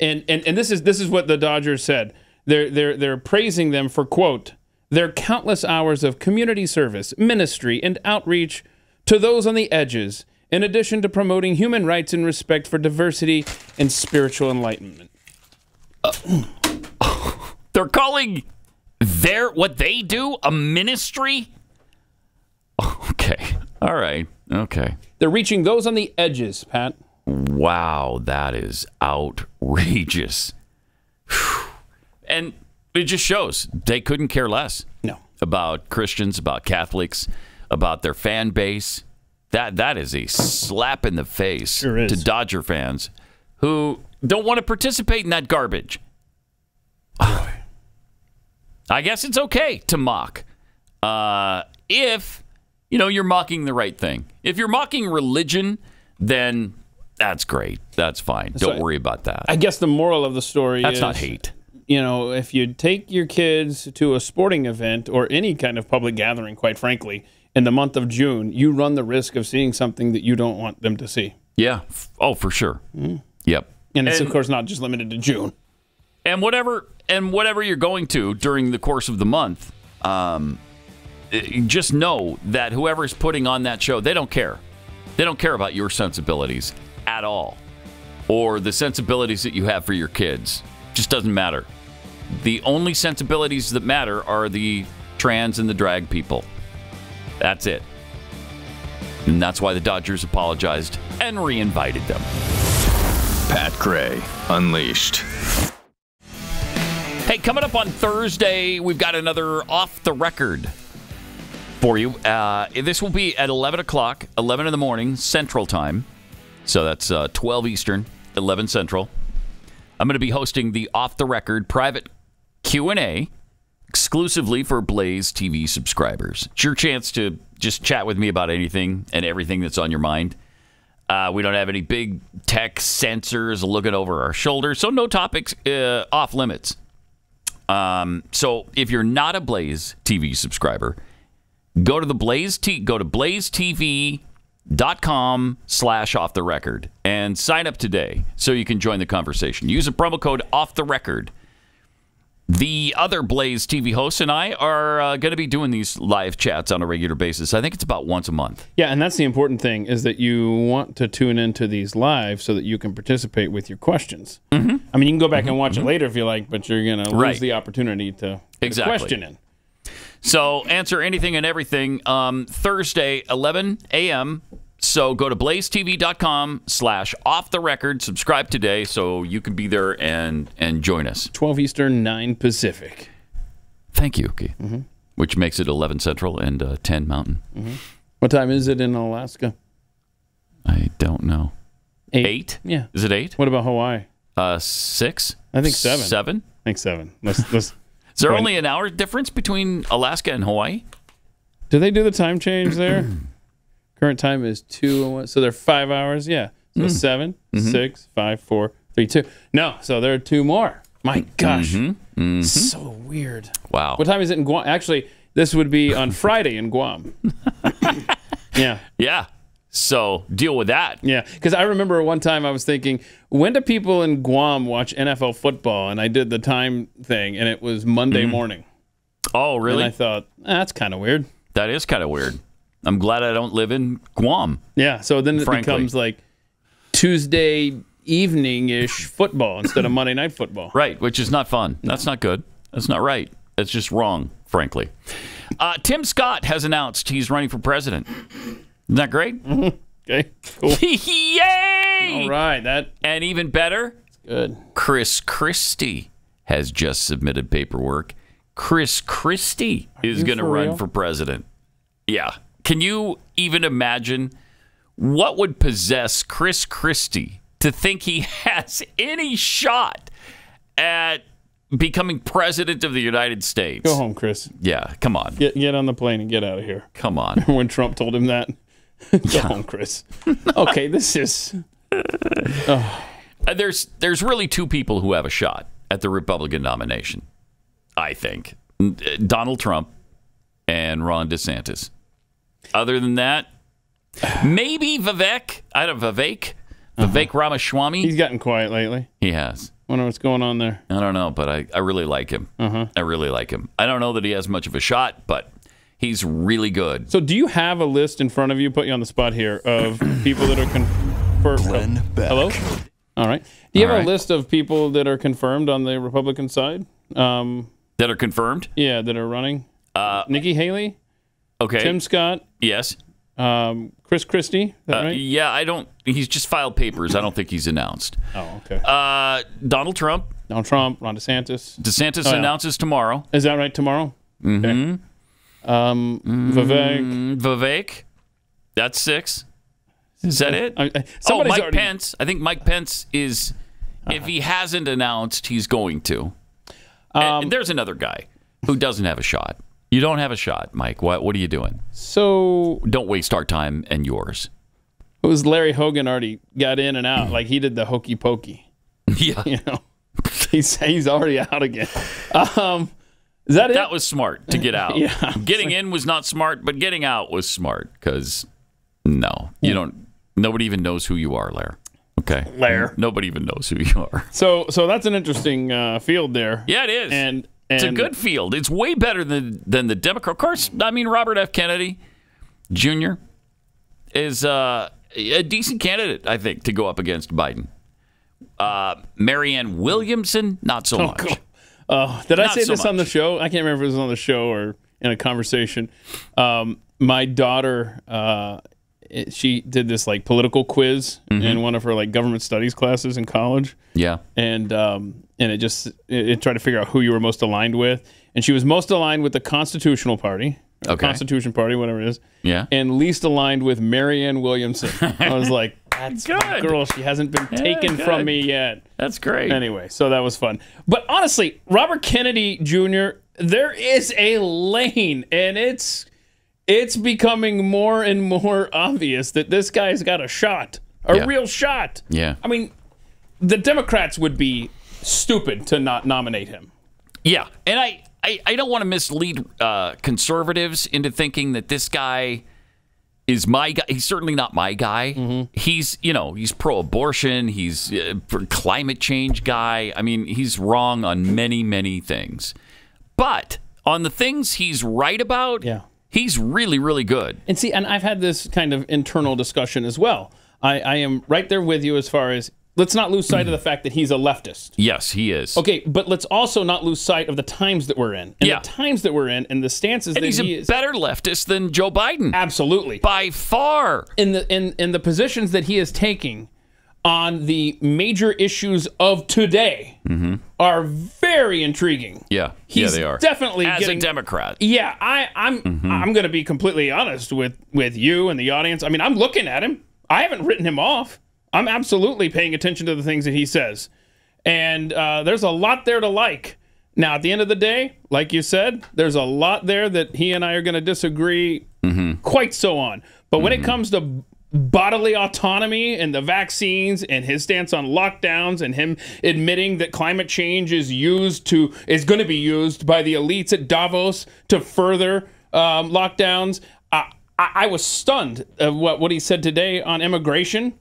And, and and this is this is what the Dodgers said. They're they're they're praising them for quote their countless hours of community service, ministry, and outreach to those on the edges, in addition to promoting human rights and respect for diversity and spiritual enlightenment. Uh, they're calling their what they do a ministry. Okay. All right. Okay. They're reaching those on the edges, Pat. Wow, that is outrageous. Whew. And it just shows they couldn't care less. No. About Christians, about Catholics, about their fan base. That that is a slap in the face to Dodger fans who don't want to participate in that garbage. I guess it's okay to mock uh, if you know you're mocking the right thing. If you're mocking religion, then that's great. That's fine. Don't worry about that. I guess the moral of the story That's is not hate. You know, if you take your kids to a sporting event or any kind of public gathering, quite frankly, in the month of June, you run the risk of seeing something that you don't want them to see. Yeah. Oh, for sure. Yep. And it's of course not just limited to June. and whatever and whatever you're going to during the course of the month, um, eh, just know that whoever's putting on that show, they don't care. They don't care about your sensibilities at all, or the sensibilities that you have for your kids. Just doesn't matter. The only sensibilities that matter are the trans and the drag people. That's it. And that's why the Dodgers apologized and reinvited them. Pat Gray Unleashed. Coming up on Thursday, we've got another off the record for you. Uh, this will be at 11 o'clock, 11 in the morning, Central Time. So that's uh, 12 Eastern, 11 Central. I'm going to be hosting the off the record private Q&A exclusively for Blaze TV subscribers. It's your chance to just chat with me about anything and everything that's on your mind. Uh, we don't have any big tech censors looking over our shoulders, so no topics uh, off limits. Um, so if you're not a Blaze TV subscriber, go to the Blaze T- go to blazetv.com slash off the record and sign up today so you can join the conversation. Use a promo code off the record. The other Blaze TV hosts and I are uh, going to be doing these live chats on a regular basis. I think it's about once a month. Yeah, and that's the important thing is that you want to tune into these live so that you can participate with your questions. Mm-hmm. I mean, you can go back and watch it later if you like, but you're going to lose the opportunity to Exactly. question in. So answer anything and everything um, Thursday, 11 a.m. So go to blazetv.com slash off the record. Subscribe today so you can be there and, and join us. 12 Eastern, 9 Pacific. Thank you, Key. Which makes it 11 Central and uh, 10 Mountain. What time is it in Alaska? I don't know. Eight. Eight? Yeah. Is it eight? What about Hawaii? Uh, six? I think seven. Seven? I think seven. Let's, let's, Is there only an hour difference between Alaska and Hawaii? Do they do the time change there? Current time is two and one, so they're five hours. Yeah, so Mm. seven, Mhm. six, five, four, Three two. No, so there are two more. My gosh, Mhm. so weird. Wow. What time is it in Guam? Actually, this would be on Friday in Guam. yeah. Yeah. So deal with that. Yeah, because I remember one time I was thinking, when do people in Guam watch NFL football? And I did the time thing, and it was Monday morning. Oh, really? And I thought "Ah, that's kind of weird. That is kind of weird. I'm glad I don't live in Guam. Yeah, so then it Frankly. becomes like Tuesday evening ish football instead of Monday night football. Right, which is not fun. That's not good. That's not right. That's just wrong, frankly. Uh, Tim Scott has announced he's running for president. Isn't that great? Okay, cool. Yay! All right, that And even better, good. Chris Christie has just submitted paperwork. Chris Christie is going to run for president. Yeah. Can you even imagine what would possess Chris Christie to think he has any shot at becoming president of the United States? Go home, Chris. Yeah, come on. Get get on the plane and get out of here. Come on. when Trump told him that. Go home, Chris. Okay, this is Uh, There's there's really two people who have a shot at the Republican nomination. I think Donald Trump and Ron DeSantis. Other than that, maybe Vivek. I don't know, Vivek. Vivek Ramaswamy. he's gotten quiet lately. He has. I Wonder what's going on there. I don't know, but I, I really like him. Uh-huh. I really like him. I don't know that he has much of a shot, but he's really good. So, do you have a list in front of you? Put you on the spot here of people that are confirmed. Glenn Beck. Hello. All right. Do you All have right. a list of people that are confirmed on the Republican side? Um, That are confirmed. yeah, that are running. Uh, Nikki Haley, okay. Tim Scott, yes. um, Chris Christie. Uh, right? Yeah, I don't. He's just filed papers. I don't think he's announced. Oh, okay. Uh, Donald Trump. Donald Trump, Ron DeSantis. DeSantis Oh, yeah. announces tomorrow. Is that right? Tomorrow. Mm-hmm. Um, Vivek. Mm, Vivek. That's six. Is that it? I, I, Oh, Mike already- Pence. I think Mike Pence is. If he hasn't announced, he's going to. Um, and there's another guy who doesn't have a shot. You don't have a shot, Mike. What What are you doing? So Don't waste our time and yours. it was Larry Hogan already got in and out, like he did the hokey pokey. Yeah, You know, he's he's already out again. Um, is that it? that was smart to get out. Yeah. Getting in was not smart, but getting out was smart because no, you don't. Nobody even knows who you are, Lair. Okay, Lair. Nobody even knows who you are. so so that's an interesting uh, field there. Yeah, it is. And and It's a good field. It's way better than than the Democrat. Of course, I mean Robert F. Kennedy Jr. is uh, a decent candidate, I think, to go up against Biden. Uh, Marianne Williamson, not so much. cool. Oh, did I say so this on the show? I can't remember if it was on the show or in a conversation. Um, my daughter, uh, it- she did this like political quiz Mm-hmm. in one of her like government studies classes in college. Yeah, and um, and it just it, it tried to figure out who you were most aligned with, and she was most aligned with the Constitutional Party, Okay. Constitution Party, whatever it is, yeah. and least aligned with Marianne Williamson. I was like, that's Good. girl. She hasn't been taken from me yet. That's great. Anyway, so that was fun. But honestly, Robert Kennedy Jr. There is a lane, and it's it's becoming more and more obvious that this guy's got a shot, a Yeah. real shot. Yeah. I mean, the Democrats would be stupid to not nominate him. Yeah, and I, I, I don't want to mislead uh, conservatives into thinking that this guy is my guy. He's certainly not my guy. Mm-hmm. He's you know he's pro-abortion. He's uh, climate change guy. I mean he's wrong on many many things, but on the things he's right about, Yeah. He's really really good. And see, and I've had this kind of internal discussion as well. I, I am right there with you as far as let's not lose sight of the fact that he's a leftist. Yes, he is. Okay, but let's also not lose sight of the times that we're in. And Yeah. the times that we're in and the stances and that he's he a is. better leftist than Joe Biden Absolutely. by far. in the in, in the positions that he is taking on the major issues of today are very intriguing. Yeah, He's yeah, they are definitely as getting- a Democrat. Yeah, I, I'm mm-hmm. I'm going to be completely honest with with you and the audience. I mean, I'm looking at him. I haven't written him off. I'm absolutely paying attention to the things that he says, and uh, there's a lot there to like. Now, at the end of the day, like you said, there's a lot there that he and I are going to disagree mm-hmm. quite so on. But when it mm-hmm. comes to bodily autonomy and the vaccines and his stance on lockdowns and him admitting that climate change is used to is going to be used by the elites at Davos to further um, lockdowns. I, I, I was stunned at what what he said today on immigration.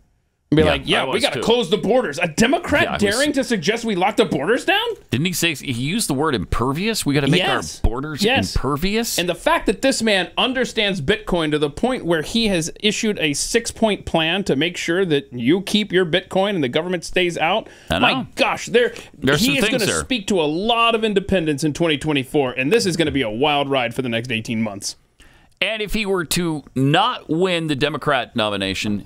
Be Yeah, like, yeah, we got to close the borders. A Democrat Yeah, I was- daring to suggest we lock the borders down? Didn't he say he used the word impervious? We got to make Yes. our borders Yes. impervious. And the fact that this man understands Bitcoin to the point where he has issued a six point plan to make sure that you keep your Bitcoin and the government stays out. My gosh, there There's he is going to speak to a lot of independents in 2024, and this is going to be a wild ride for the next 18 months. And if he were to not win the Democrat nomination,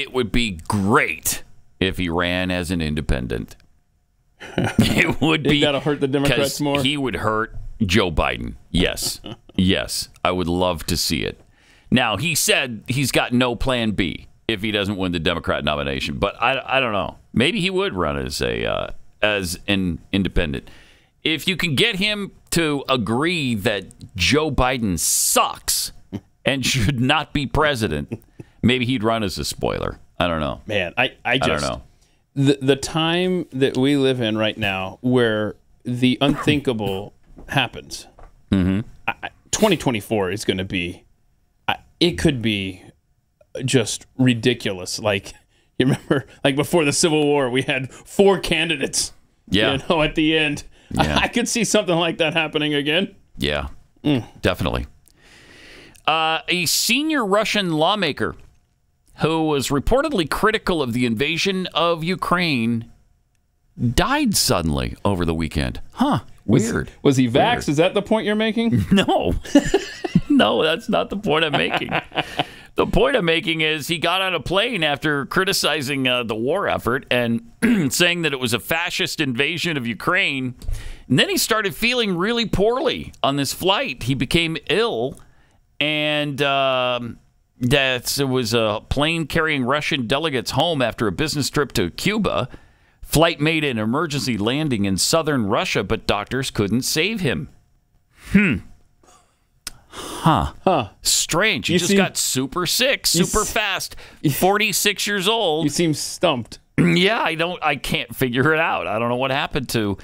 it would be great if he ran as an independent. it would be. that'll hurt the Democrats more? He would hurt Joe Biden. Yes. yes. I would love to see it. Now, he said he's got no plan B if he doesn't win the Democrat nomination, but I, I don't know. Maybe he would run as a uh, as an independent. If you can get him to agree that Joe Biden sucks and should not be president, maybe he'd run as a spoiler. I don't know. Man, I, I I just don't know. the the time that we live in right now, where the unthinkable happens. Mm-hmm. I, I- 2024 is going to be. I, it could be just ridiculous. Like you remember, like before the Civil War, we had four candidates. Yeah. You know, at the end, Yeah. I, I could see something like that happening again. Yeah, definitely. Uh, a senior Russian lawmaker who was reportedly critical of the invasion of Ukraine died suddenly over the weekend. Huh. Weird. Was he vaxxed? Weird. Is that the point you're making? No. no, that's not the point I'm making. the point I'm making is he got on a plane after criticizing uh, the war effort and saying that it was a fascist invasion of Ukraine. And then he started feeling really poorly on this flight. He became ill, and um, that it was a plane carrying Russian delegates home after a business trip to Cuba. Flight made an emergency landing in southern Russia, but doctors couldn't save him. Hmm. Huh. Huh. Strange. He You just seem- got super sick, super fast. 46 years old. You seem stumped. yeah, I don't I can't figure it out. I don't know what happened to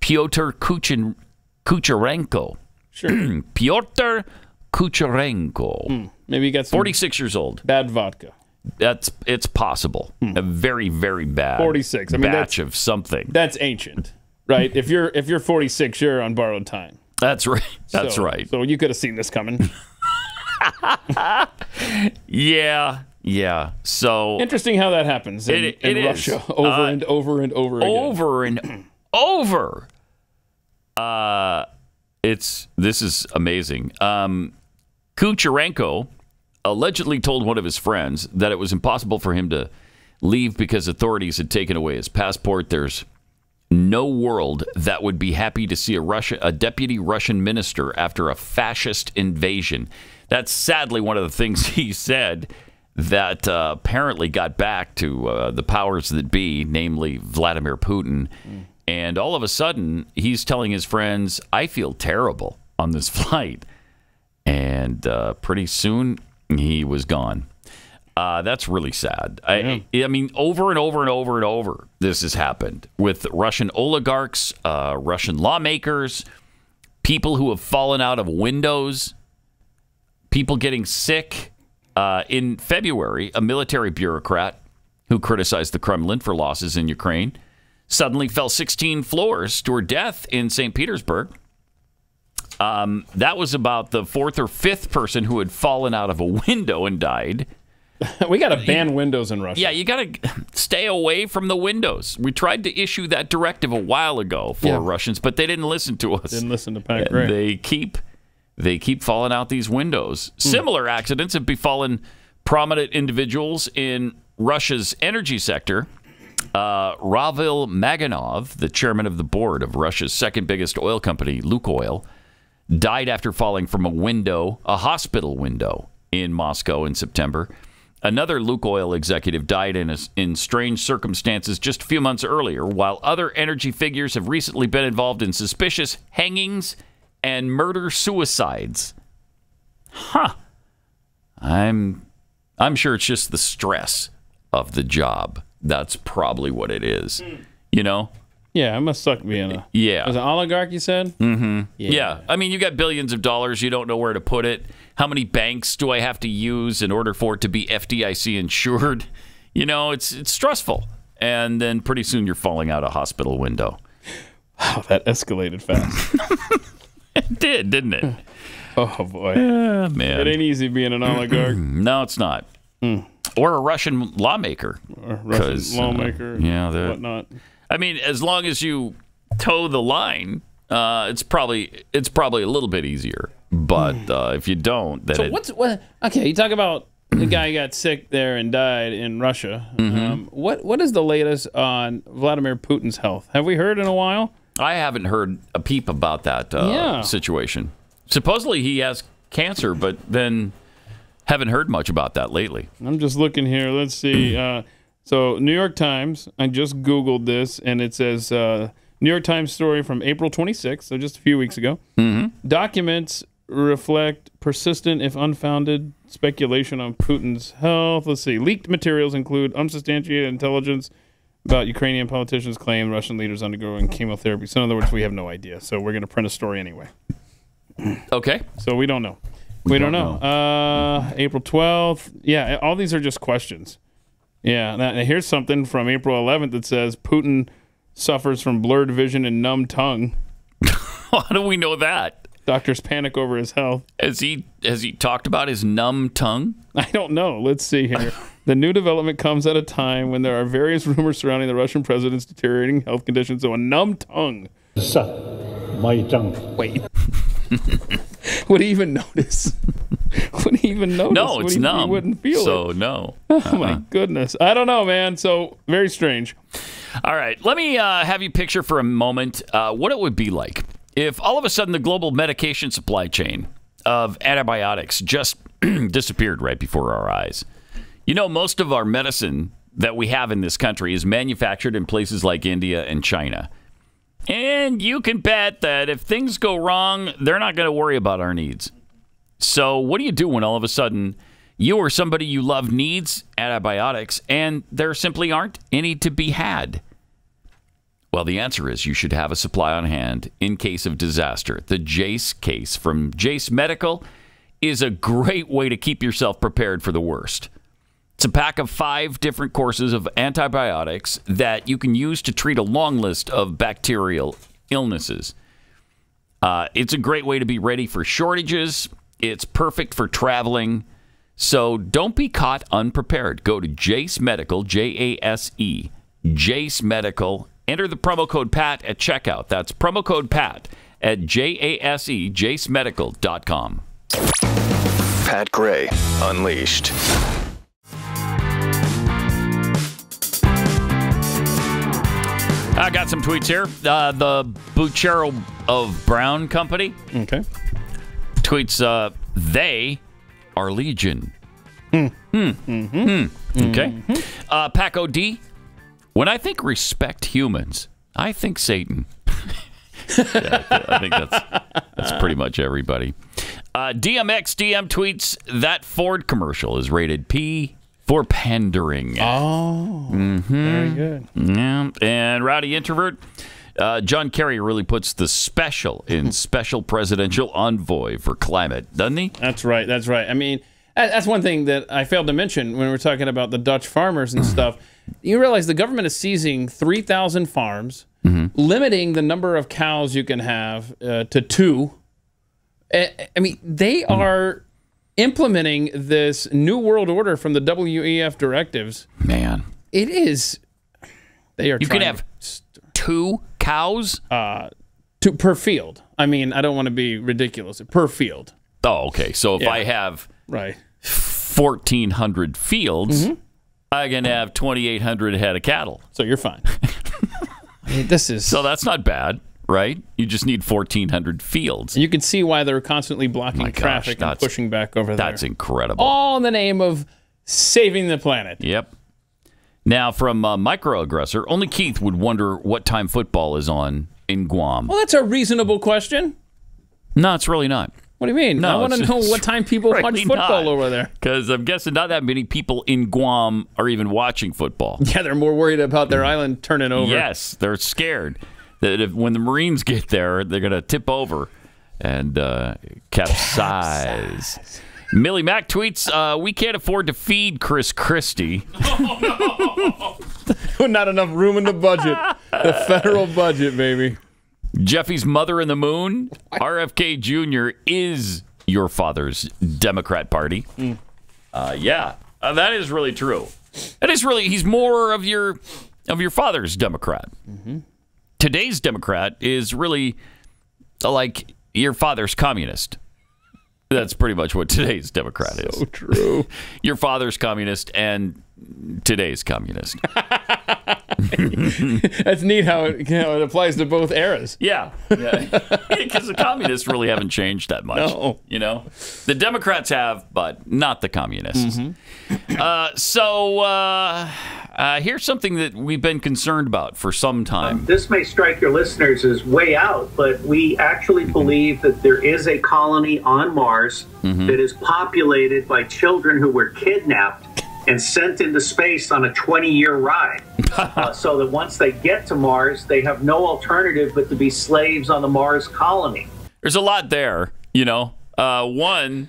Pyotr Kuchin Kucherenko. Sure. Pyotr Kucherenko. Maybe you got some 46 years old. bad vodka. That's it's possible. A very very bad 46. I mean, batch of something. That's ancient, right? if you're if you're 46, you're on borrowed time. That's right. That's So- right. So you could have seen this coming. Yeah. Yeah. So Interesting how that happens in, It- in it is. Russia over Uh, and over and over again. over and over. Uh, it's this is amazing. Um, Kucherenko allegedly told one of his friends that it was impossible for him to leave because authorities had taken away his passport. There's no world that would be happy to see a Russia, a deputy Russian minister after a fascist invasion. That's sadly one of the things he said that uh, apparently got back to uh, the powers that be, namely Vladimir Putin. And all of a sudden, he's telling his friends, "I feel terrible on this flight," and uh, pretty soon he was gone. Uh, that's really sad. I, I mean, over and over and over and over, this has happened with Russian oligarchs, uh, Russian lawmakers, people who have fallen out of windows, people getting sick. Uh, in February, a military bureaucrat who criticized the Kremlin for losses in Ukraine suddenly fell 16 floors to her death in St. Petersburg. Um, that was about the fourth or fifth person who had fallen out of a window and died. we got to ban windows in Russia. Yeah, you got to stay away from the windows. We tried to issue that directive a while ago for Yeah. Russians, but they didn't listen to us. Didn't listen to Pat Gray. They keep they keep falling out these windows. Similar accidents have befallen prominent individuals in Russia's energy sector. Uh, Ravil Maganov, the chairman of the board of Russia's second biggest oil company, Lukoil, died after falling from a window, a hospital window in Moscow in September. Another Lukoil executive died in, a, in strange circumstances just a few months earlier, while other energy figures have recently been involved in suspicious hangings and murder suicides. Huh. I'm I'm sure it's just the stress of the job. That's probably what it is. Hmm. You know? Yeah, it must suck being a Yeah. was it oligarch. You said. Mm-hmm. Yeah. I mean, you got billions of dollars. You don't know where to put it. How many banks do I have to use in order for it to be FDIC insured? You know, it's it's stressful. And then pretty soon you're falling out a hospital window. Wow, that escalated fast. it did, didn't it? oh boy. Yeah, man. It ain't easy being an oligarch. no, it's not. Or a Russian lawmaker. Or Russian uh, lawmaker. yeah, the- whatnot. I mean, as long as you toe the line, uh, it's probably it's probably a little bit easier. But uh, if you don't, then So it, what's what? Okay, you talk about the guy got sick there and died in Russia. Mm-hmm. Um, what what is the latest on Vladimir Putin's health? Have we heard in a while? I haven't heard a peep about that uh, Yeah. situation. Supposedly he has cancer, but then haven't heard much about that lately. I'm just looking here. Let's see. Uh, so New York Times. I just googled this, and it says uh, New York Times story from April 26th, so just a few weeks ago. Mm-hmm. Documents reflect persistent, if unfounded, speculation on Putin's health. Let's see. Leaked materials include unsubstantiated intelligence about Ukrainian politicians claim Russian leaders undergoing chemotherapy. So, in other words, we have no idea. So, we're going to print a story anyway. Okay. So, we don't know. We, don't, know. Uh, April 12th. Yeah, all these are just questions. Yeah. Now, now here's something from April 11th that says Putin suffers from blurred vision and numb tongue. How do we know that? Doctors panic over his health. Has he has he talked about his numb tongue? I don't know. Let's see here. the new development comes at a time when there are various rumors surrounding the Russian president's deteriorating health conditions. So a numb tongue. my tongue. Wait. Would he even notice? Would he even notice? No, Would it's he, numb. He wouldn't feel so it. no. Oh my goodness. I don't know, man. So very strange. All right, let me uh, have you picture for a moment uh, what it would be like if all of a sudden the global medication supply chain of antibiotics just disappeared right before our eyes. You know, most of our medicine that we have in this country is manufactured in places like India and China. And you can bet that if things go wrong, they're not going to worry about our needs. So, what do you do when all of a sudden you or somebody you love needs antibiotics and there simply aren't any to be had? Well, the answer is you should have a supply on hand in case of disaster. The Jase case from Jase Medical is a great way to keep yourself prepared for the worst. It's a pack of five different courses of antibiotics that you can use to treat a long list of bacterial illnesses. Uh, it's a great way to be ready for shortages. It's perfect for traveling. So don't be caught unprepared. Go to Jase Medical, J A S E, Jase Medical. Enter the promo code PAT at checkout. That's promo code PAT at J A S E, jasemedical.com. Pat Gray Unleashed. I got some tweets here. Uh, the Buchero of Brown Company. Okay. Tweets, uh, they are Legion. Hmm. Hmm. Hmm. Okay. Uh, Paco D. When I think respect humans, I think Satan. Yeah, I think that's that's pretty much everybody. Uh, DMX DM tweets that Ford commercial is rated P for pandering. Oh, Mm-hmm. very good. Yeah, and Rowdy Introvert. Uh, John Kerry really puts the special in special presidential envoy for climate, doesn't he? That's right. That's right. I mean, that's one thing that I failed to mention when we were talking about the Dutch farmers and stuff. You realize the government is seizing 3,000 farms, limiting the number of cows you can have uh, to two. I I mean, they are implementing this new world order from the WEF directives. Man, it is. They are. You can trying have two cows uh, to per field. I mean, I don't want to be ridiculous. Per field. Oh, okay. So if Yeah. I have right 1,400 fields, Mm-hmm. I can have 2,800 head of cattle. So you're fine. I mean, this is so that's not bad, right? You just need 1,400 fields. You can see why they're constantly blocking My gosh, traffic and pushing back over there. That's incredible. All in the name of saving the planet. Yep. Now, from uh, microaggressor, only Keith would wonder what time football is on in Guam. Well, that's a reasonable question. No, it's really not. What do you mean? I want to know what time people watch football over there. Because I'm guessing not that many people in Guam are even watching football. Yeah, they're more worried about their island turning over. Yes, they're scared that if, when the Marines get there, they're going to tip over and uh, capsize. Millie Mack tweets, uh, "We can't afford to feed Chris Christie." Oh, Not enough room in the budget. The federal budget, baby. Jeffy's mother in the moon, RFK Jr. is your father's Democrat Party. Uh, yeah, uh, that is really true. That is really he's more of your of your father's Democrat. Today's Democrat is really like your father's communist. That's pretty much what today's Democrat is. So true. your father's communist and today's communist. That's neat how it, you know, it applies to both eras. Yeah, because the communists really haven't changed that much. No. you know, the Democrats have, but not the communists. Mm-hmm. Uh, so uh, uh, here's something that we've been concerned about for some time. This may strike your listeners as way out, but we actually believe that there is a colony on Mars Mhm. that is populated by children who were kidnapped and sent into space on a 20 year ride. uh, so that once they get to Mars, they have no alternative but to be slaves on the Mars colony. There's a lot there, you know. Uh, one,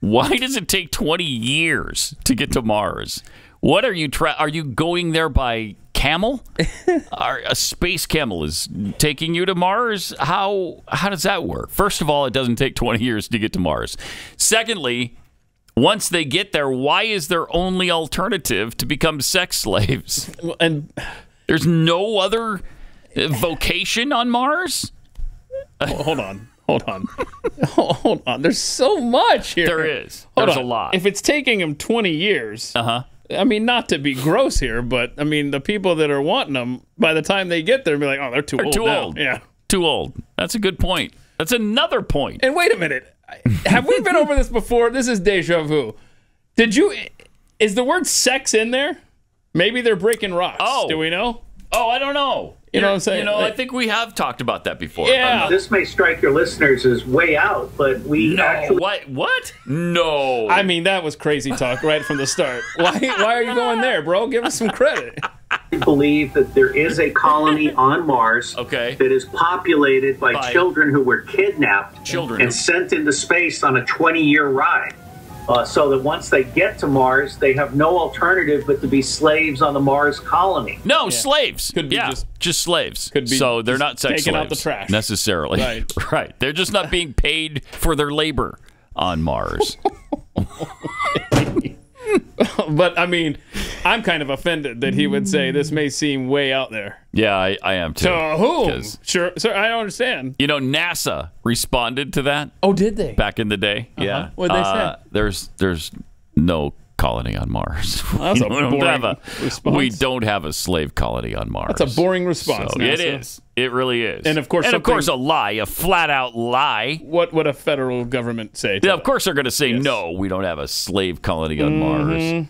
why does it take 20 years to get to Mars? What are you tra- are you going there by camel? are, a space camel is taking you to Mars? How how does that work? First of all, it doesn't take 20 years to get to Mars. Secondly, once they get there, why is their only alternative to become sex slaves? And there's no other vocation on Mars? Hold on. Hold on. hold on. There's so much here. There is. Hold There's on. a lot. If it's taking them 20 years, uh huh. I mean, not to be gross here, but I mean, the people that are wanting them, by the time they get there, be like, oh, they're too They're old. too now. old. Yeah. Too old. That's a good point. That's another point. And wait a minute. Have we been over this before? This is deja vu. Did you? Is the word sex in there? Maybe they're breaking rocks. Oh. Do we know? Oh, I don't know. You know what I'm saying? You know, I think we have talked about that before. Yeah. This may strike your listeners as way out, but we No. actually. What? What? No. I mean, that was crazy talk right from the start. Why? Why are you going there, bro? Give us some credit. I believe that there is a colony on Mars okay. that is populated by, By- children who were kidnapped Children. and sent into space on a 20 year ride. Uh, so that once they get to Mars, they have no alternative but to be slaves on the Mars colony. No, slaves. Could be yeah, just- slaves. could be so they're not sex taking slaves out the trash. necessarily. Right. right. They're just not being paid for their labor on Mars. but I mean, I'm kind of offended that he would say this may seem way out there. yeah, I, I am too. To whom? 'Cause, Sure, sir. I don't understand. You know, NASA responded to that Oh, did they? back in the day. Yeah. What'd they Uh, There's there's no colony on Mars. That's a we, don't boring have a, response. we don't have a slave colony on Mars. That's a boring response. So it is. It really is. And of course and of course, a lie, a flat out lie. What would a federal government say? Yeah, of course, they're going to say no. We don't have a slave colony on Mm-hmm. Mars.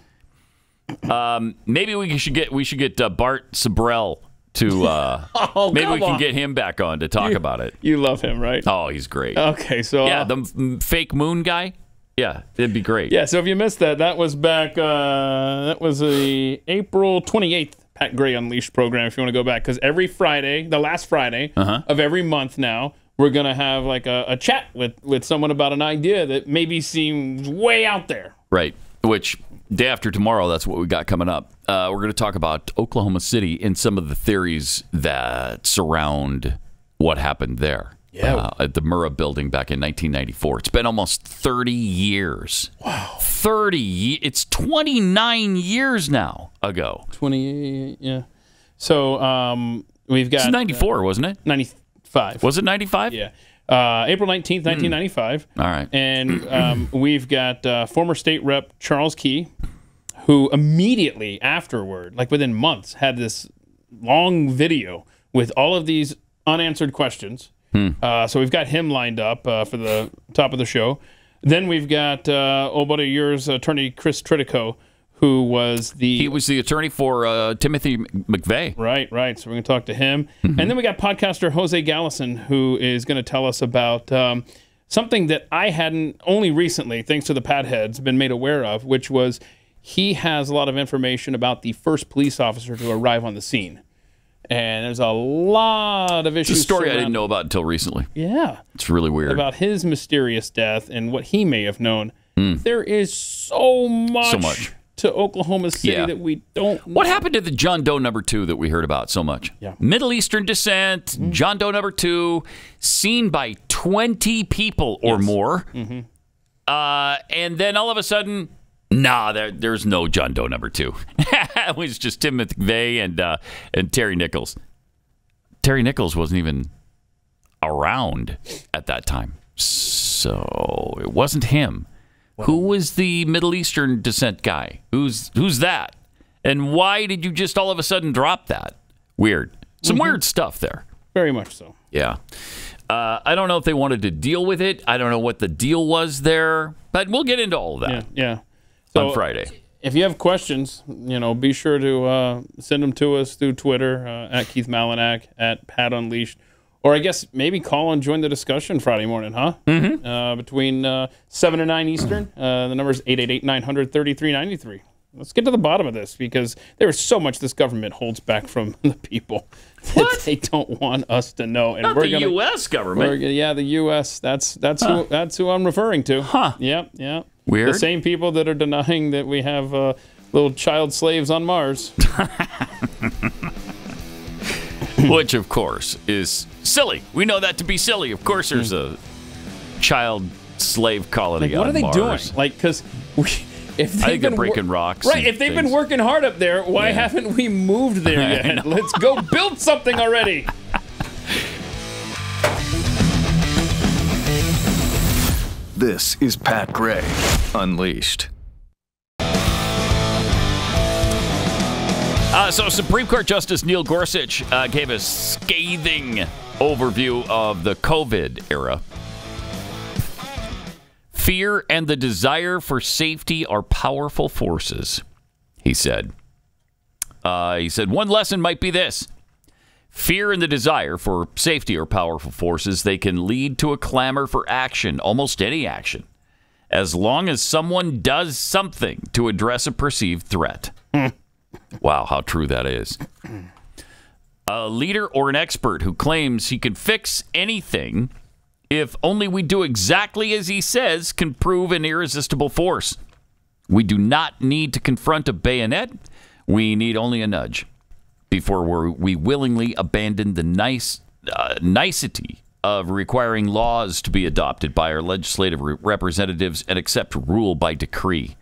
Um, maybe we should get we should get uh, Bart Sibrel to. Uh, Oh, maybe we can on. get him back on to talk You- about it. You love him, right? Oh, he's great. Okay, so yeah, uh, the m- fake moon guy. Yeah, it'd be great. Yeah, so if you missed that, that was back. Uh, that was the April 28th Pat Gray Unleashed program. If you want to go back, because every Friday, the last Friday Uh-huh. of every month now, we're gonna have like a, a chat with with someone about an idea that maybe seems way out there. Right. Which day after tomorrow, that's what we got coming up. Uh, we're going to talk about Oklahoma City and some of the theories that surround what happened there. Yeah. Uh, at the Murrah building back in 1994. It's been almost 30 years. Wow. 30. It's 29 years now ago. 20, yeah. So um, we've got It's 94, wasn't it? 95. Was it 95? Yeah. Uh, April 19th, 1995. All right. And um, we've got uh, former state rep Charles Key, who immediately afterward, like within months, had this long video with all of these unanswered questions. Uh, so we've got him lined up uh, for the top of the show. Then we've got uh, old buddy of yours, attorney Chris Tritico, who was the He was the attorney for uh, Timothy McVeigh. Right, right. So we're going to talk to him. And then we got podcaster Jose Gallison, who is going to tell us about um, something that I hadn't only recently, thanks to the pad heads, been made aware of, which was he has a lot of information about the first police officer to arrive on the scene. And there's a lot of issues. It's a story I didn't know about until recently. Yeah. It's really weird. About his mysterious death and what he may have known. Hmm. There is so much, So much. to Oklahoma City Yeah. that we don't What happened to the John Doe number two that we heard about so much? Yeah. Middle Eastern descent, Mm-hmm. John Doe number two, seen by 20 people or more. Mm-hmm. Uh, and then all of a sudden, nah, there, there's no John Doe number two. it was just Tim McVeigh and, uh, and Terry Nichols. Terry Nichols wasn't even around at that time. So it wasn't him. Who was the Middle Eastern descent guy? Who's who's that? And why did you just all of a sudden drop that? Weird. Some Mm-hmm. weird stuff there. Very much so. Yeah. Uh, I don't know if they wanted to deal with it. I don't know what the deal was there, but we'll get into all of that Yeah. Yeah. On Friday. If you have questions, you know, be sure to uh, send them to us through Twitter uh, at Keith Malinak, at Pat Unleashed, or I guess maybe call and join the discussion Friday morning, huh? Mm-hmm. Uh, between uh, 7 and 9 Eastern. Uh, the number is 888 900 3393. Let's get to the bottom of this because there is so much this government holds back from the people that they don't want us to know. And Not we're the gonna, U.S. government. gonna- yeah, the U.S. That's that's Huh. who that's who I'm referring to. Huh? Yep. Yep. Weird. The same people that are denying that we have uh, little child slaves on Mars. Which, of course, is silly. We know that to be silly. Of course, there's a child slave colony on Mars. Like, what are they Mars. doing? Like, because we. If they've I think they're been breaking rocks right? If they've been working hard up there, why Yeah. haven't we moved there yet? Let's go build something already. This is Pat Gray Unleashed. Uh, so, Supreme Court Justice Neil Gorsuch uh, gave a scathing overview of the COVID era. Fear and the desire for safety are powerful forces, he said. Uh, he said, one lesson might be this fear and the desire for safety are powerful forces. They can lead to a clamor for action, almost any action, as long as someone does something to address a perceived threat. Wow, how true that is. A leader or an expert who claims he can fix anything if only we do exactly as he says can prove an irresistible force. We do not need to confront a bayonet. We need only a nudge before we willingly abandon the nice uh, nicety of requiring laws to be adopted by our legislative re- representatives and accept rule by decree.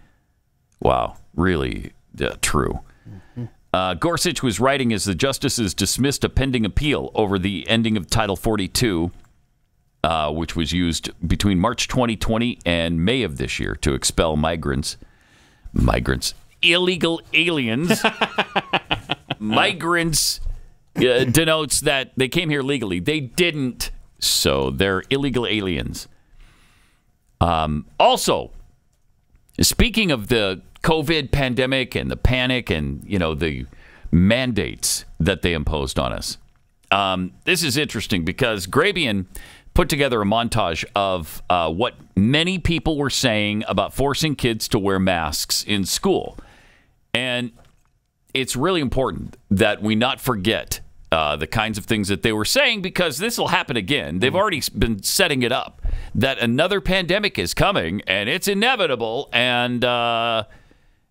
Wow, really uh, true. Uh, Gorsuch was writing as the justices dismissed a pending appeal over the ending of Title 42, uh, which was used between March 2020 and May of this year to expel migrants. Migrants. Illegal aliens. migrants uh, denotes that they came here legally. They didn't, so they're illegal aliens. Um, also, speaking of the COVID pandemic and the panic and you know the mandates that they imposed on us, um, this is interesting because Grabien put together a montage of uh, what many people were saying about forcing kids to wear masks in school, and it's really important that we not forget uh, the kinds of things that they were saying because this will happen again. They've already been setting it up that another pandemic is coming and it's inevitable. And, uh,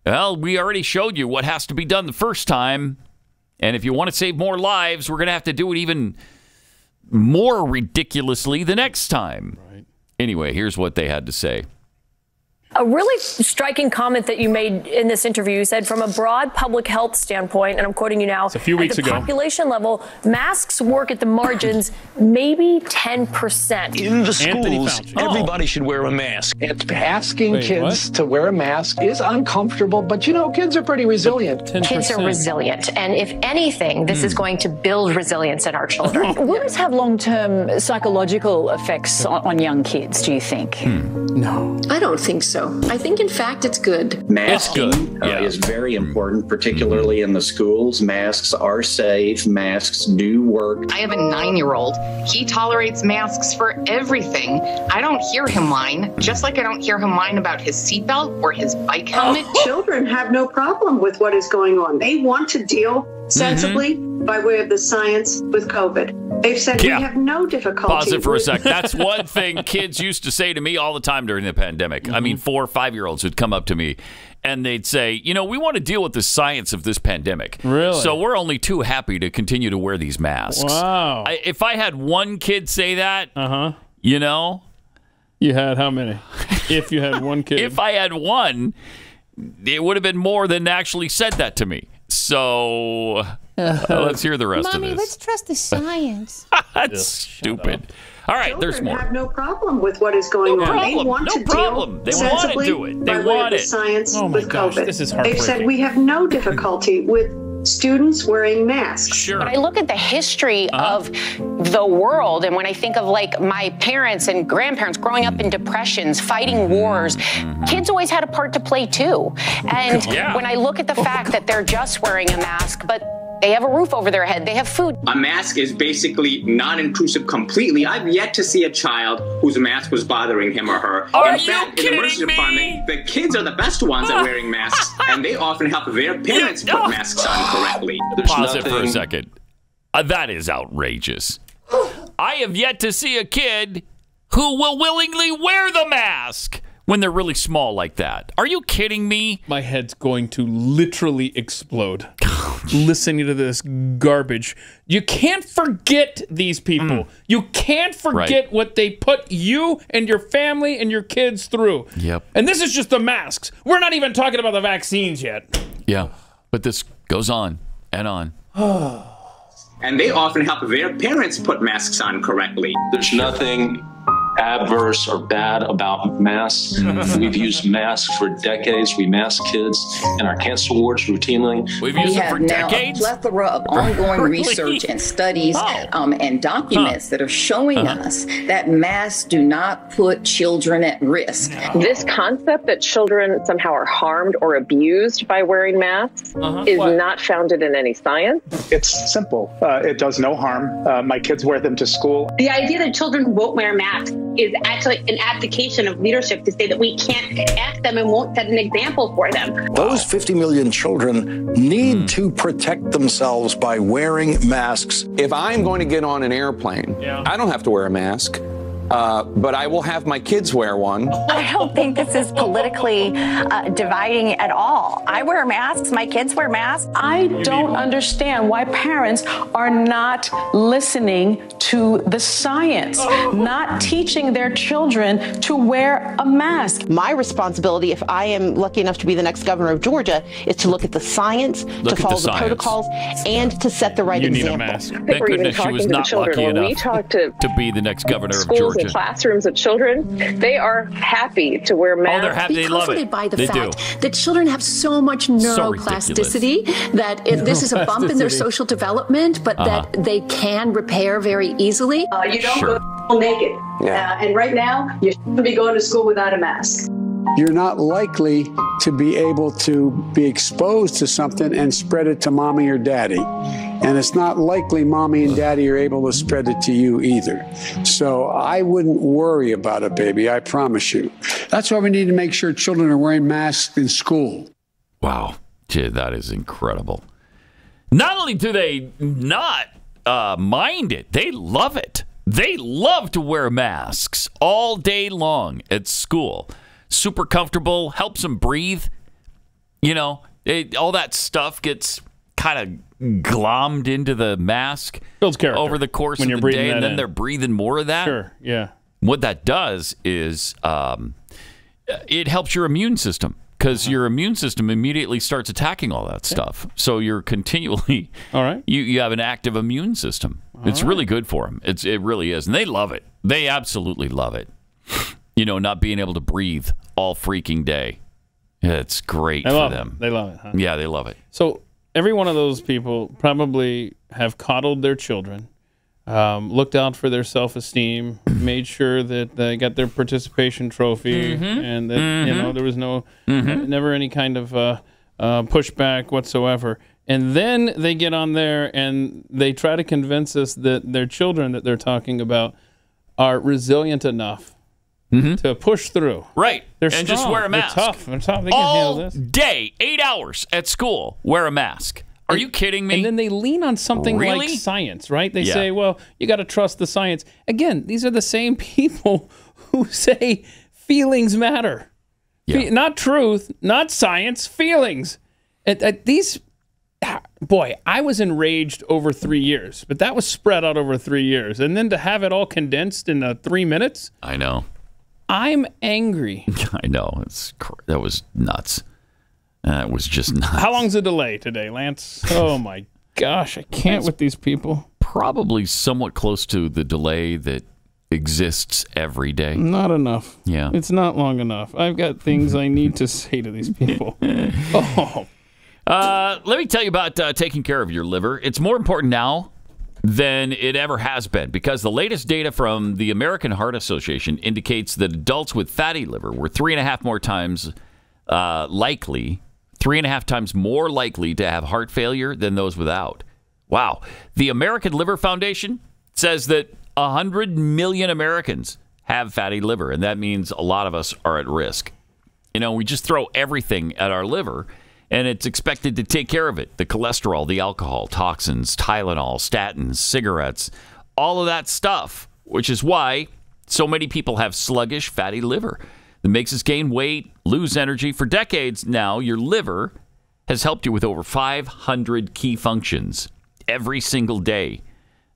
well, we already showed you what has to be done the first time. And if you want to save more lives, we're going to have to do it even more ridiculously the next time. Right. Anyway, here's what they had to say. A really striking comment that you made in this interview. You said, from a broad public health standpoint, and I'm quoting you now, a few weeks at the ago. population level, masks work at the margins, maybe 10%. In the schools, everybody should wear a mask. It's asking Wait, kids to wear a mask is uncomfortable, but you know, kids are pretty resilient. Kids are resilient. And if anything, this is hmm. going to build resilience in our children. Will this have long term psychological effects on, on young kids, do you think? Hmm. No. I don't think so. So. I think, in fact, it's good. Masking uh, is very important, particularly in the schools. Masks are safe, masks do work. I have a nine year old. He tolerates masks for everything. I don't hear him whine, just like I don't hear him whine about his seatbelt or his bike helmet. Children have no problem with what is going on. They want to deal sensibly by way of the science with COVID. They've said Yeah. we have no difficulty. Pause it for a with- sec. That's one thing kids used to say to me all the time during the pandemic. I mean, four or five year olds would come up to me and they'd say, you know, we want to deal with the science of this pandemic. Really? So we're only too happy to continue to wear these masks. Wow. I, if I had one kid say that, uh-huh. you know, You had how many? If you had one kid. if I had one, it would have been more than actually said that to me. So uh, let's hear the rest Mommy, of let's trust the science. That's stupid. All right, there's Children more. have no problem with what is going No on. problem. They want No to problem. deal They wanna do it. They by way want of the it. science Oh my with gosh, COVID. this is They've said we have no difficulty with students wearing masks. Sure. When I look at the history of the world, and when I think of like my parents and grandparents growing up in depressions, fighting wars, kids always had a part to play too. And Yeah. when I look at the fact that they're just wearing a mask, but they have a roof over their head, they have food. A mask is basically non-intrusive completely. I've yet to see a child whose mask was bothering him or her. Are in you fact, in the emergency department, the kids are the best ones at wearing masks, and they often help their parents put masks on correctly. Pause it for a second. Uh, that is outrageous. I have yet to see a kid who will willingly wear the mask when they're really small like that. Are you kidding me? My head's going to literally explode listening to this garbage. You can't forget these people. Mm. You can't forget Right. what they put you and your family and your kids through. Yep. And this is just the masks. We're not even talking about the vaccines yet. Yeah. But this goes on and on. And they often help their parents put masks on correctly. There's nothing adverse or bad about masks. We've used masks for decades. We mask kids in our cancer wards routinely. We've used we have now a plethora of ongoing Really? research and studies um, and documents that are showing Uh-huh. us that masks do not put children at risk. This concept that children somehow are harmed or abused by wearing masks is not founded in any science. It's simple. Uh, it does no harm. Uh, my kids wear them to school. The idea that children won't wear masks is actually an abdication of leadership to say that we can't ask them and won't set an example for them. Those 50 million children need hmm. to protect themselves by wearing masks. If I'm going to get on an airplane, I don't have to wear a mask, uh, but I will have my kids wear one. I don't think this is politically uh, dividing at all. I wear masks, my kids wear masks. I don't understand why parents are not listening to the science, not teaching their children to wear a mask. My responsibility, if I am lucky enough to be the next governor of Georgia, is to look at the science, Look to at the follow the, protocols, and to set the right You need a example. mask. Thank goodness she was not lucky enough to to be the next governor of Georgia. And classrooms of children, they are happy to wear masks. Oh, they're happy. be They love it. by the They fact do. that children have so much neuroplasticity that if this is a bump in their social development, but Uh-huh. that they can repair very easily. Uh, you don't go to school naked. Uh, and right now, you shouldn't be going to school without a mask. You're not likely to be able to be exposed to something and spread it to mommy or daddy. And it's not likely mommy and daddy are able to spread it to you either. So I wouldn't worry about it, baby. I promise you. That's why we need to make sure children are wearing masks in school. Wow. Gee, that is incredible. Not only do they not uh, mind it, they love it. They love to wear masks all day long at school. Super comfortable, helps them breathe. You know, it, all that stuff gets kind of glommed into the mask Builds character over the course when of you're the day, and then in. they're breathing more of that. Sure, yeah. What that does is um, it helps your immune system because Uh-huh. your immune system immediately starts attacking all that stuff. So you're continually all right. You you have an active immune system. it's really good for them. It's it really is, and they love it. They absolutely love it. You know, not being able to breathe all freaking day. It's great They for love it. them. They love it, huh? Yeah, they love it. So every one of those people probably have coddled their children um, looked out for their self-esteem, made sure that they got their participation trophy, Mhm. and that you know Mhm. there was no, Mhm. never any kind of uh, uh, pushback whatsoever. And then they get on there and they try to convince us that their children that they're talking about are resilient enough to push through. Right. They're and just strong. wear a They're mask. tough. They're tough. They can All handle this. day, eight hours at school, wear a mask. Are you kidding me? And then they lean on something Really? like science, right? They Yeah. say, well, you got to trust the science. Again, these are the same people who say feelings matter. Fe- not truth, not science, feelings. At, at these, ah, boy, I was enraged over three years, but that was spread out over three years. And then to have it all condensed in uh, three minutes, I know. I'm angry. I know. It's cr- that was nuts. That was just nuts. How long's the delay today, Lance? Oh my gosh, I can't with these people. Probably somewhat close to the delay that exists every day. Not enough. Yeah. It's not long enough. I've got things I need to say to these people. oh, Uh, let me tell you about uh, taking care of your liver. It's more important now than it ever has been because the latest data from the American Heart Association indicates that adults with fatty liver were three and a half more times uh, likely, three and a half times more likely to have heart failure than those without. Wow. The American Liver Foundation says that 100 million Americans have fatty liver, and that means a lot of us are at risk. You know, we just throw everything at our liver, and it's expected to take care of it the cholesterol, the alcohol, toxins, Tylenol, statins, cigarettes, all of that stuff, which is why so many people have sluggish, fatty liver that makes us gain weight, lose energy. For decades now, your liver has helped you with over 500 key functions every single day.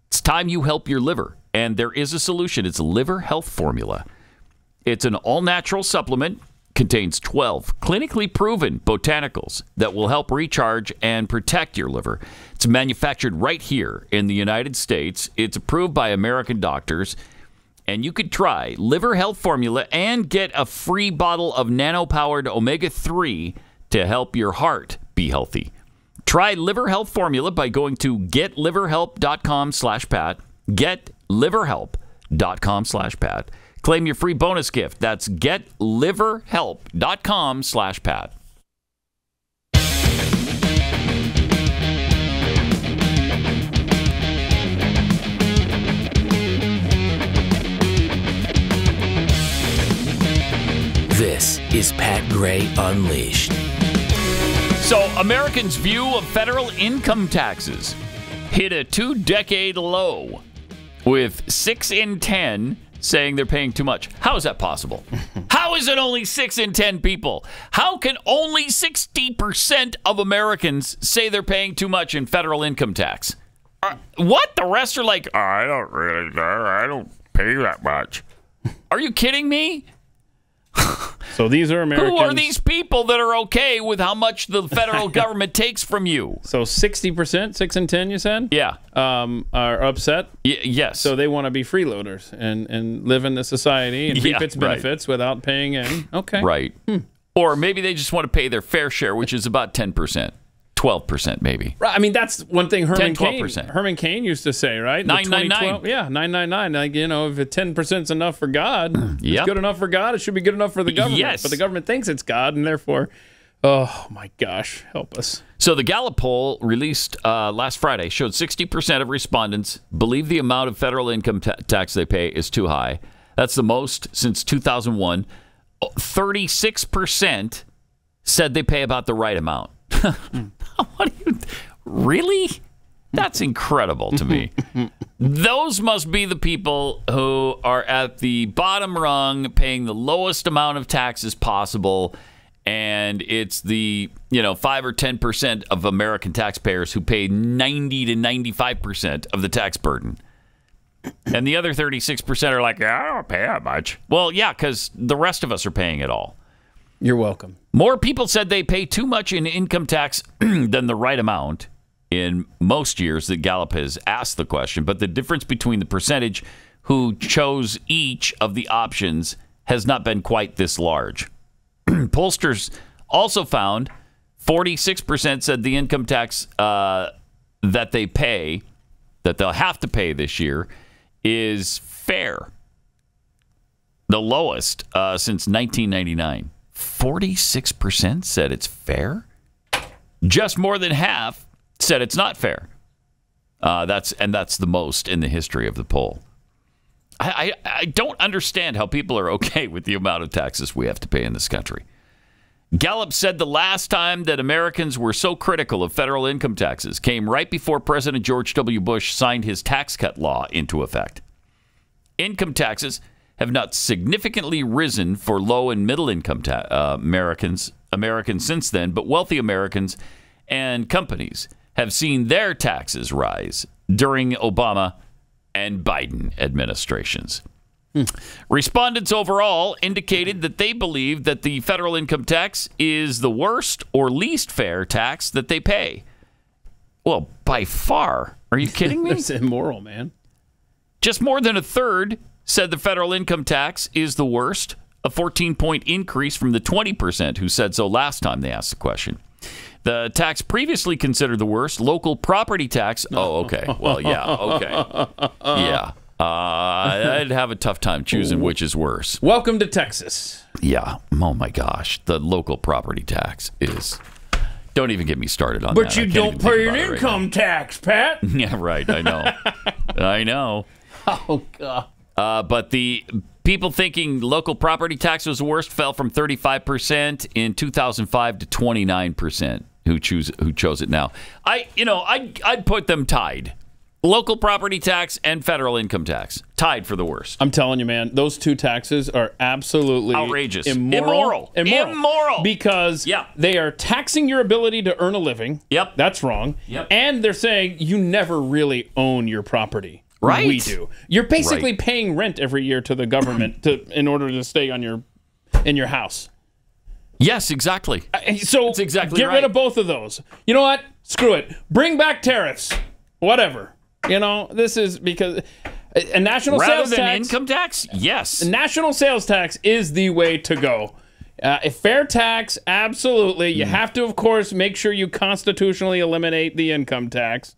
It's time you help your liver, and there is a solution. It's Liver Health Formula. It's an all natural supplement, contains 12 clinically proven botanicals that will help recharge and protect your liver. It's manufactured right here in the United States. It's approved by American doctors. And you could try Liver Health Formula and get a free bottle of nano powered omega 3 to help your heart be healthy. Try Liver Health Formula by going to getliverhelp.com slash pat. Getliverhelp.com slash pat. Claim your free bonus gift. That's getliverhelp.com slash pat. This is Pat Gray Unleashed. So, Americans' view of federal income taxes hit a two decade low, with six in 10 saying they're paying too much. How is that possible? How is it only six in 10 people? How can only 60% of Americans say they're paying too much in federal income tax? Uh, what? The rest are like, I don't really care. I don't pay that much. Are you kidding me? So these are Americans. Who are these people that are okay with how much the federal government takes from you? So sixty percent, six and ten, you said? Yeah. Um, are upset. Y- yes. So they want to be freeloaders and and live in the society and reap Yeah, its right. benefits without paying in. Okay. Right. Or maybe they just want to pay their fair share, which is about 10%, 12% maybe. Right. I mean, that's one thing Herman 10, Cain. 12%. Herman Cain used to say, right? In the 999. Yeah, nine nine nine. Like you know, if ten percent is enough for God, Yep. it's good enough for God. It should be good enough for the government. Yes. But the government thinks it's God, and therefore, oh my gosh, help us. So the Gallup poll released uh, last Friday showed 60% of respondents believe the amount of federal income ta- tax they pay is too high. That's the most since 2001. 36% said they pay about the right amount. what do you really? That's incredible to me. Those must be the people who are at the bottom rung, paying the lowest amount of taxes possible, and it's the you know five or ten percent of American taxpayers who pay ninety to ninety-five percent of the tax burden. And the other 36% are like, yeah, I don't pay that much. Well, yeah, because the rest of us are paying it all. You're welcome. More people said they pay too much in income tax than the right amount in most years that Gallup has asked the question. But the difference between the percentage who chose each of the options has not been quite this large. Pollsters also found 46% said the income tax uh, that they pay that they'll have to pay this year is fair. The lowest uh, since 1999. 46% said it's fair. Just more than half said it's not fair. Uh, that's and that's the most in the history of the poll. I, I, I don't understand how people are okay with the amount of taxes we have to pay in this country. Gallup said the last time that Americans were so critical of federal income taxes came right before President George W. Bush signed his tax cut law into effect. Income taxes have not significantly risen for low and middle income uh, Americans Americans since then, but wealthy Americans and companies have seen their taxes rise during Obama and Biden administrations. Respondents overall indicated that they believe that the federal income tax is the worst or least fair tax that they pay. Well, by far. Are you kidding me? That's immoral, man. Just more than a third said the federal income tax is the worst, a 14 point increase from the 20% who said so last time they asked the question. The tax previously considered the worst, local property tax. Oh, okay. Well, yeah, okay. Yeah. Uh, I'd have a tough time choosing which is worse. Welcome to Texas. Yeah. Oh, my gosh. The local property tax is. Don't even get me started on But that. But you don't pay an it right income tax, Pat. yeah, right. I know. I know. Oh God. Uh, but the people thinking local property tax was the worst fell from 35% in 2005 to 29% who choose who chose it now. I you know, I'd I'd put them tied. Local property tax and federal income tax tied for the worst. I'm telling you, man, those two taxes are absolutely Outrageous. immoral, Immoral. Immoral. because yeah. they are taxing your ability to earn a living. Yep, that's wrong. Yep, and they're saying you never really own your property. Right. we do. You're basically Right. paying rent every year to the government to in order to stay on your in your house. Yes, exactly. So exactly get right. rid of both of those. You know what? Screw it. Bring back tariffs. Whatever. You know, this is because a national Rather sales than tax. income tax? Yes. A national sales tax is the way to go. Uh, a fair tax, absolutely. You have to, of course, make sure you constitutionally eliminate the income tax.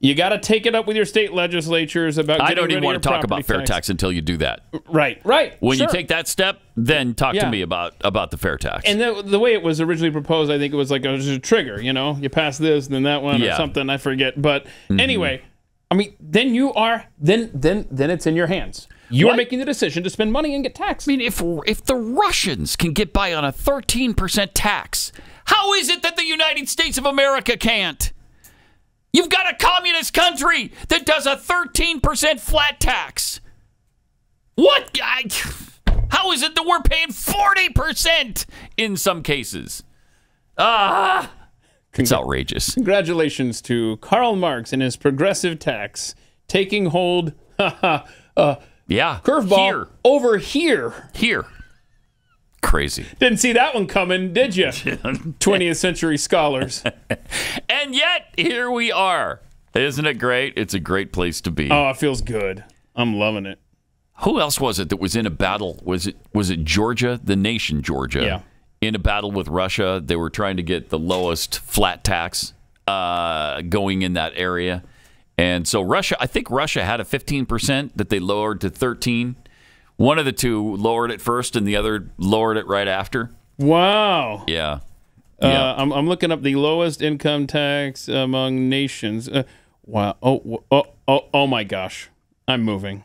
You got to take it up with your state legislatures about. I don't even want to talk about fair tax until you do that. Right, right. When sure. you take that step, then talk Yeah. to me about about the fair tax. And the, the way it was originally proposed, I think it was like a, just a trigger. You know, you pass this, then that one, or something. I forget. But Mhm. anyway, I mean, then you are then then then it's in your hands. You are making the decision to spend money and get taxed. I mean, if if the Russians can get by on a 13% tax, how is it that the United States of America can't? You've got a communist country that does a 13% flat tax. What? I, how is it that we're paying 40% in some cases? Ah, it's outrageous. Congratulations to Karl Marx and his progressive tax taking hold. uh, yeah, curveball here. over here. Here. Crazy. Didn't see that one coming, did you? 20th century scholars. And yet, here we are. Isn't it great? It's a great place to be. Oh, it feels good. I'm loving it. Who else was it that was in a battle? Was it was it Georgia, the nation Georgia? Yeah. In a battle with Russia, they were trying to get the lowest flat tax uh, going in that area, and so Russia. I think Russia had a 15 percent that they lowered to 13. One of the two lowered it first, and the other lowered it right after. Wow. Yeah. Uh, I'm, I'm looking up the lowest income tax among nations. Uh, wow. Oh, oh, oh, oh my gosh. I'm moving.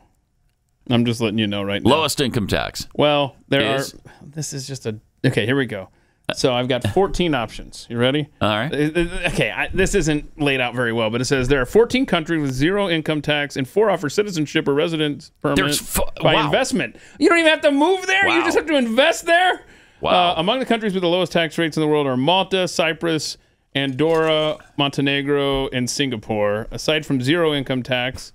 I'm just letting you know right now. Lowest income tax. Well, there Is? are. This is just a. Okay, here we go. So I've got 14 options. You ready? All right. Uh, uh, Okay, I, this isn't laid out very well, but it says there are 14 countries with zero income tax and four offer citizenship or residence permit by wow. investment. You don't even have to move there. You just have to invest there. Wow. Uh, among the countries with the lowest tax rates in the world are Malta, Cyprus, Andorra, Montenegro, and Singapore. Aside from zero income tax,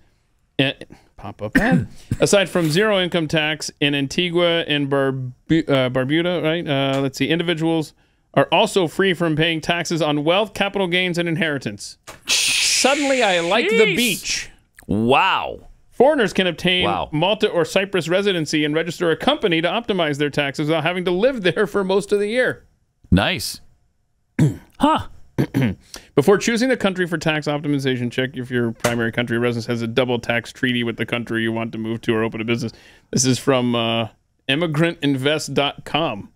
eh, pop up ad. Aside from zero income tax in Antigua and Barbu- uh, Barbuda, right? Uh, let's see. Individuals are also free from paying taxes on wealth, capital gains, and inheritance. Suddenly, I like the beach. Wow. Foreigners can obtain Wow. Malta or Cyprus residency and register a company to optimize their taxes without having to live there for most of the year. Nice. huh. Before choosing the country for tax optimization, check if your primary country of residence has a double tax treaty with the country you want to move to or open a business. This is from uh, immigrantinvest.com.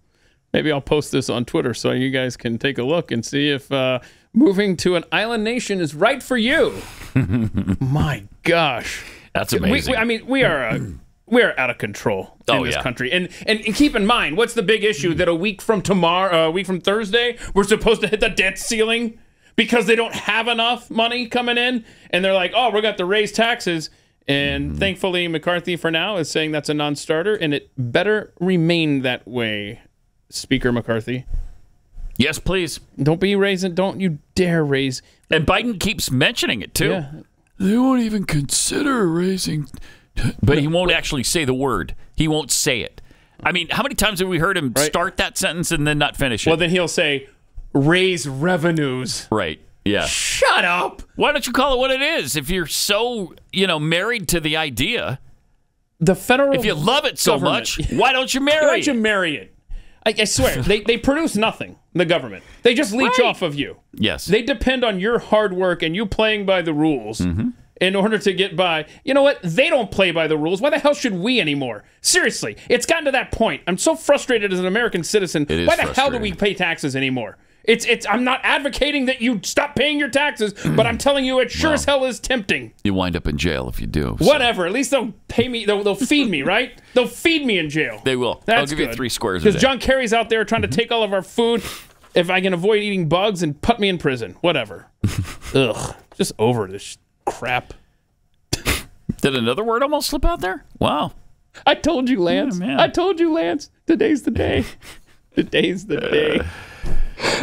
Maybe I'll post this on Twitter so you guys can take a look and see if uh, moving to an island nation is right for you. My gosh. That's We- we- amazing. I mean, we are. Uh, we are out of control in Oh, this yeah. country, and, and and keep in mind what's the big issue that a week from tomorrow, uh, a week from Thursday, we're supposed to hit the debt ceiling because they don't have enough money coming in, and they're like, oh, we're going to raise taxes, and Mm-hmm. thankfully McCarthy for now is saying that's a non-starter, and it better remain that way, Speaker McCarthy. Yes, please. Don't be raising. Don't you dare raise. And Biden keeps mentioning it too. Yeah. They won't even consider raising, but he won't actually say the word. He won't say it. I mean, how many times have we heard him start that sentence and then not finish it? Well, then he'll say, raise revenues. right. Yeah. Shut up. Why don't you call it what it is? If you're so, you know, married to the idea, the federal. If you love it so much, why don't you marry? Why don't you marry it? I, I swear, they, they produce nothing, the government. They just leech Right. off of you. Yes. They depend on your hard work and you playing by the rules Mm-hmm. in order to get by. You know what? They don't play by the rules. Why the hell should we anymore? Seriously, it's gotten to that point. I'm so frustrated as an American citizen. Why the hell do we pay taxes anymore? It's it's. I'm not advocating that you stop paying your taxes, but I'm telling you, it sure as hell is tempting. You wind up in jail if you do. so. Whatever. At least they'll pay me. They'll, they'll feed me, right? They'll feed me in jail. They will. That's I'll give you three squares Because. John Kerry's out there trying to mm-hmm. take all of our food. If I can avoid eating bugs and put me in prison, whatever. Ugh, just over this crap. Did another word almost slip out there? Wow. I told you, Lance. man. I told you, Lance. Today's the day. Today's the day. Uh,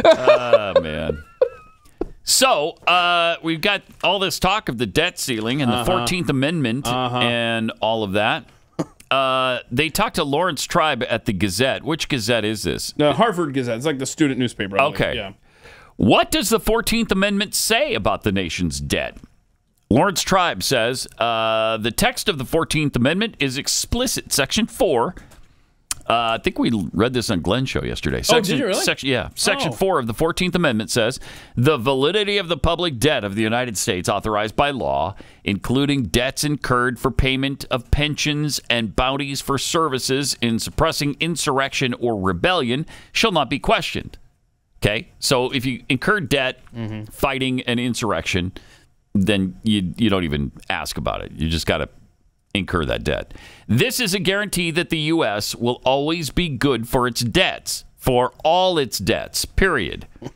oh man. So uh, we've got all this talk of the debt ceiling and the Uh-huh. 14th Amendment and all of that. Uh, they talked to Laurence Tribe at the Gazette. Which Gazette is this? The Harvard Gazette. It's like the student newspaper. I believe. Okay. Yeah. What does the 14th Amendment say about the nation's debt? Laurence Tribe says uh, the text of the 14th Amendment is explicit. Section 4. Uh, I think we read this on Glenn's show yesterday. Oh, did Section, you really? Section, yeah. Section Oh. 4 of the 14th Amendment says the validity of the public debt of the United States authorized by law, including debts incurred for payment of pensions and bounties for services in suppressing insurrection or rebellion, shall not be questioned. Okay, so if you incur debt fighting an insurrection, then you you don't even ask about it. You just got to incur that debt. This is a guarantee that the U.S. will always be good for its debts, for all its debts. Period.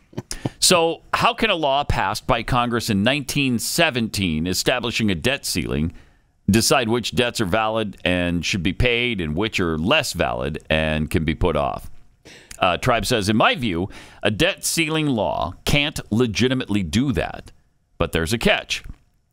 So, how can a law passed by Congress in 1917 establishing a debt ceiling decide which debts are valid and should be paid and which are less valid and can be put off? Uh, Tribe says, in my view, a debt ceiling law can't legitimately do that. But there's a catch.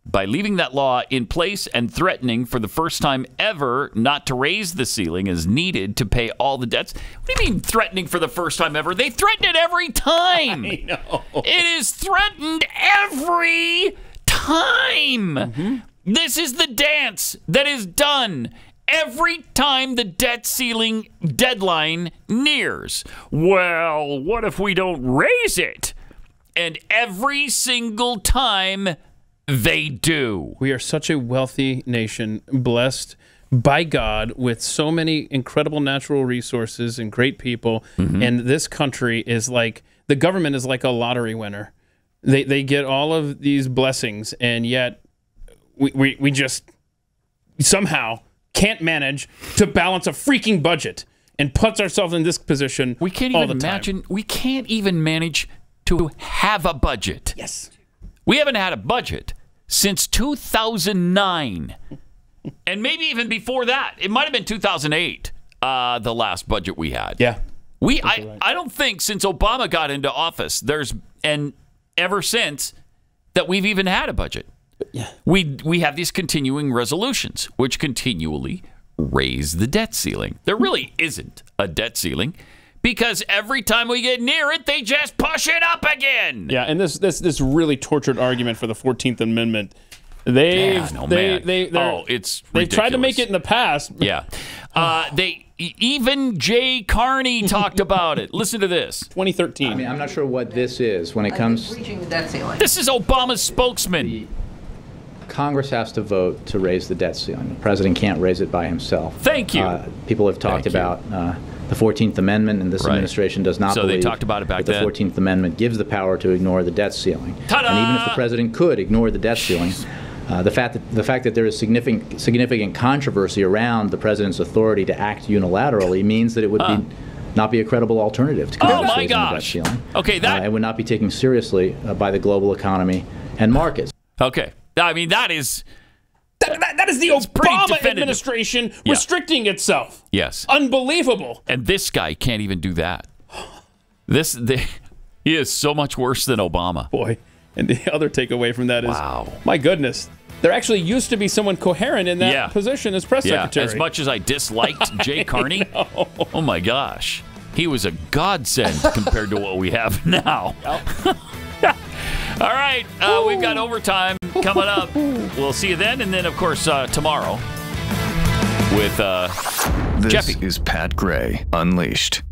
By leaving that law in place and threatening for the first time ever not to raise the ceiling as needed to pay all the debts. What do you mean threatening for the first time ever? They threaten it every time. I know. It is threatened every time. Mm-hmm. This is the dance that is done every time the debt ceiling deadline nears. Well, what if we don't raise it? And every single time they do. We are such a wealthy nation, blessed by God with so many incredible natural resources and great people. Mm-hmm. And this country is like the government is like a lottery winner. They they get all of these blessings, and yet we, we, we just somehow can't manage to balance a freaking budget and puts ourselves in this position. We can't all even the time. imagine. We can't even manage to have a budget. Yes. We haven't had a budget since 2009. and maybe even before that. It might have been 2008, uh, the last budget we had. Yeah. We I, I don't think since Obama got into office, there's and ever since that we've even had a budget. Yeah. We we have these continuing resolutions which continually raise the debt ceiling. There really isn't a debt ceiling because every time we get near it, they just push it up again. Yeah, and this this this really tortured argument for the Fourteenth Amendment. They've Man, oh, they man. they they're- Oh, it's they've tried to make it in the past. Yeah. Uh, they even Jay Carney talked about it. Listen to this. 2013. I mean, I'm not sure what this is when it comes. Reaching the debt ceiling. This is Obama's spokesman. Congress has to vote to raise the debt ceiling. The president can't raise it by himself. Thank you. Uh, people have talked Thank about uh, the 14th Amendment, and this Right. administration does not So they believe talked about it back that the 14th Amendment gives the power to ignore the debt ceiling. And even if the president could ignore the debt ceiling, uh, the fact that the fact that there is significant significant controversy around the president's authority to act unilaterally means that it would Huh. be not be a credible alternative to Oh, my raising the debt ceiling. Okay, that- uh, it would not be taken seriously uh, by the global economy and markets. Okay. I mean, that is. That, that, that is the pretty Obama administration Yeah. restricting itself. Yes. Unbelievable. And this guy can't even do that. This, the, he is so much worse than Obama. Boy. And the other takeaway from that is, Wow. my goodness, there actually used to be someone coherent in that Yeah. position as press yeah, secretary. as much as I disliked Jay Carney, oh my gosh, he was a godsend compared to what we have now. All right, uh, we've got overtime coming up. We'll see you then, and then of course uh, tomorrow with uh, This Jeffy. is Pat Gray Unleashed.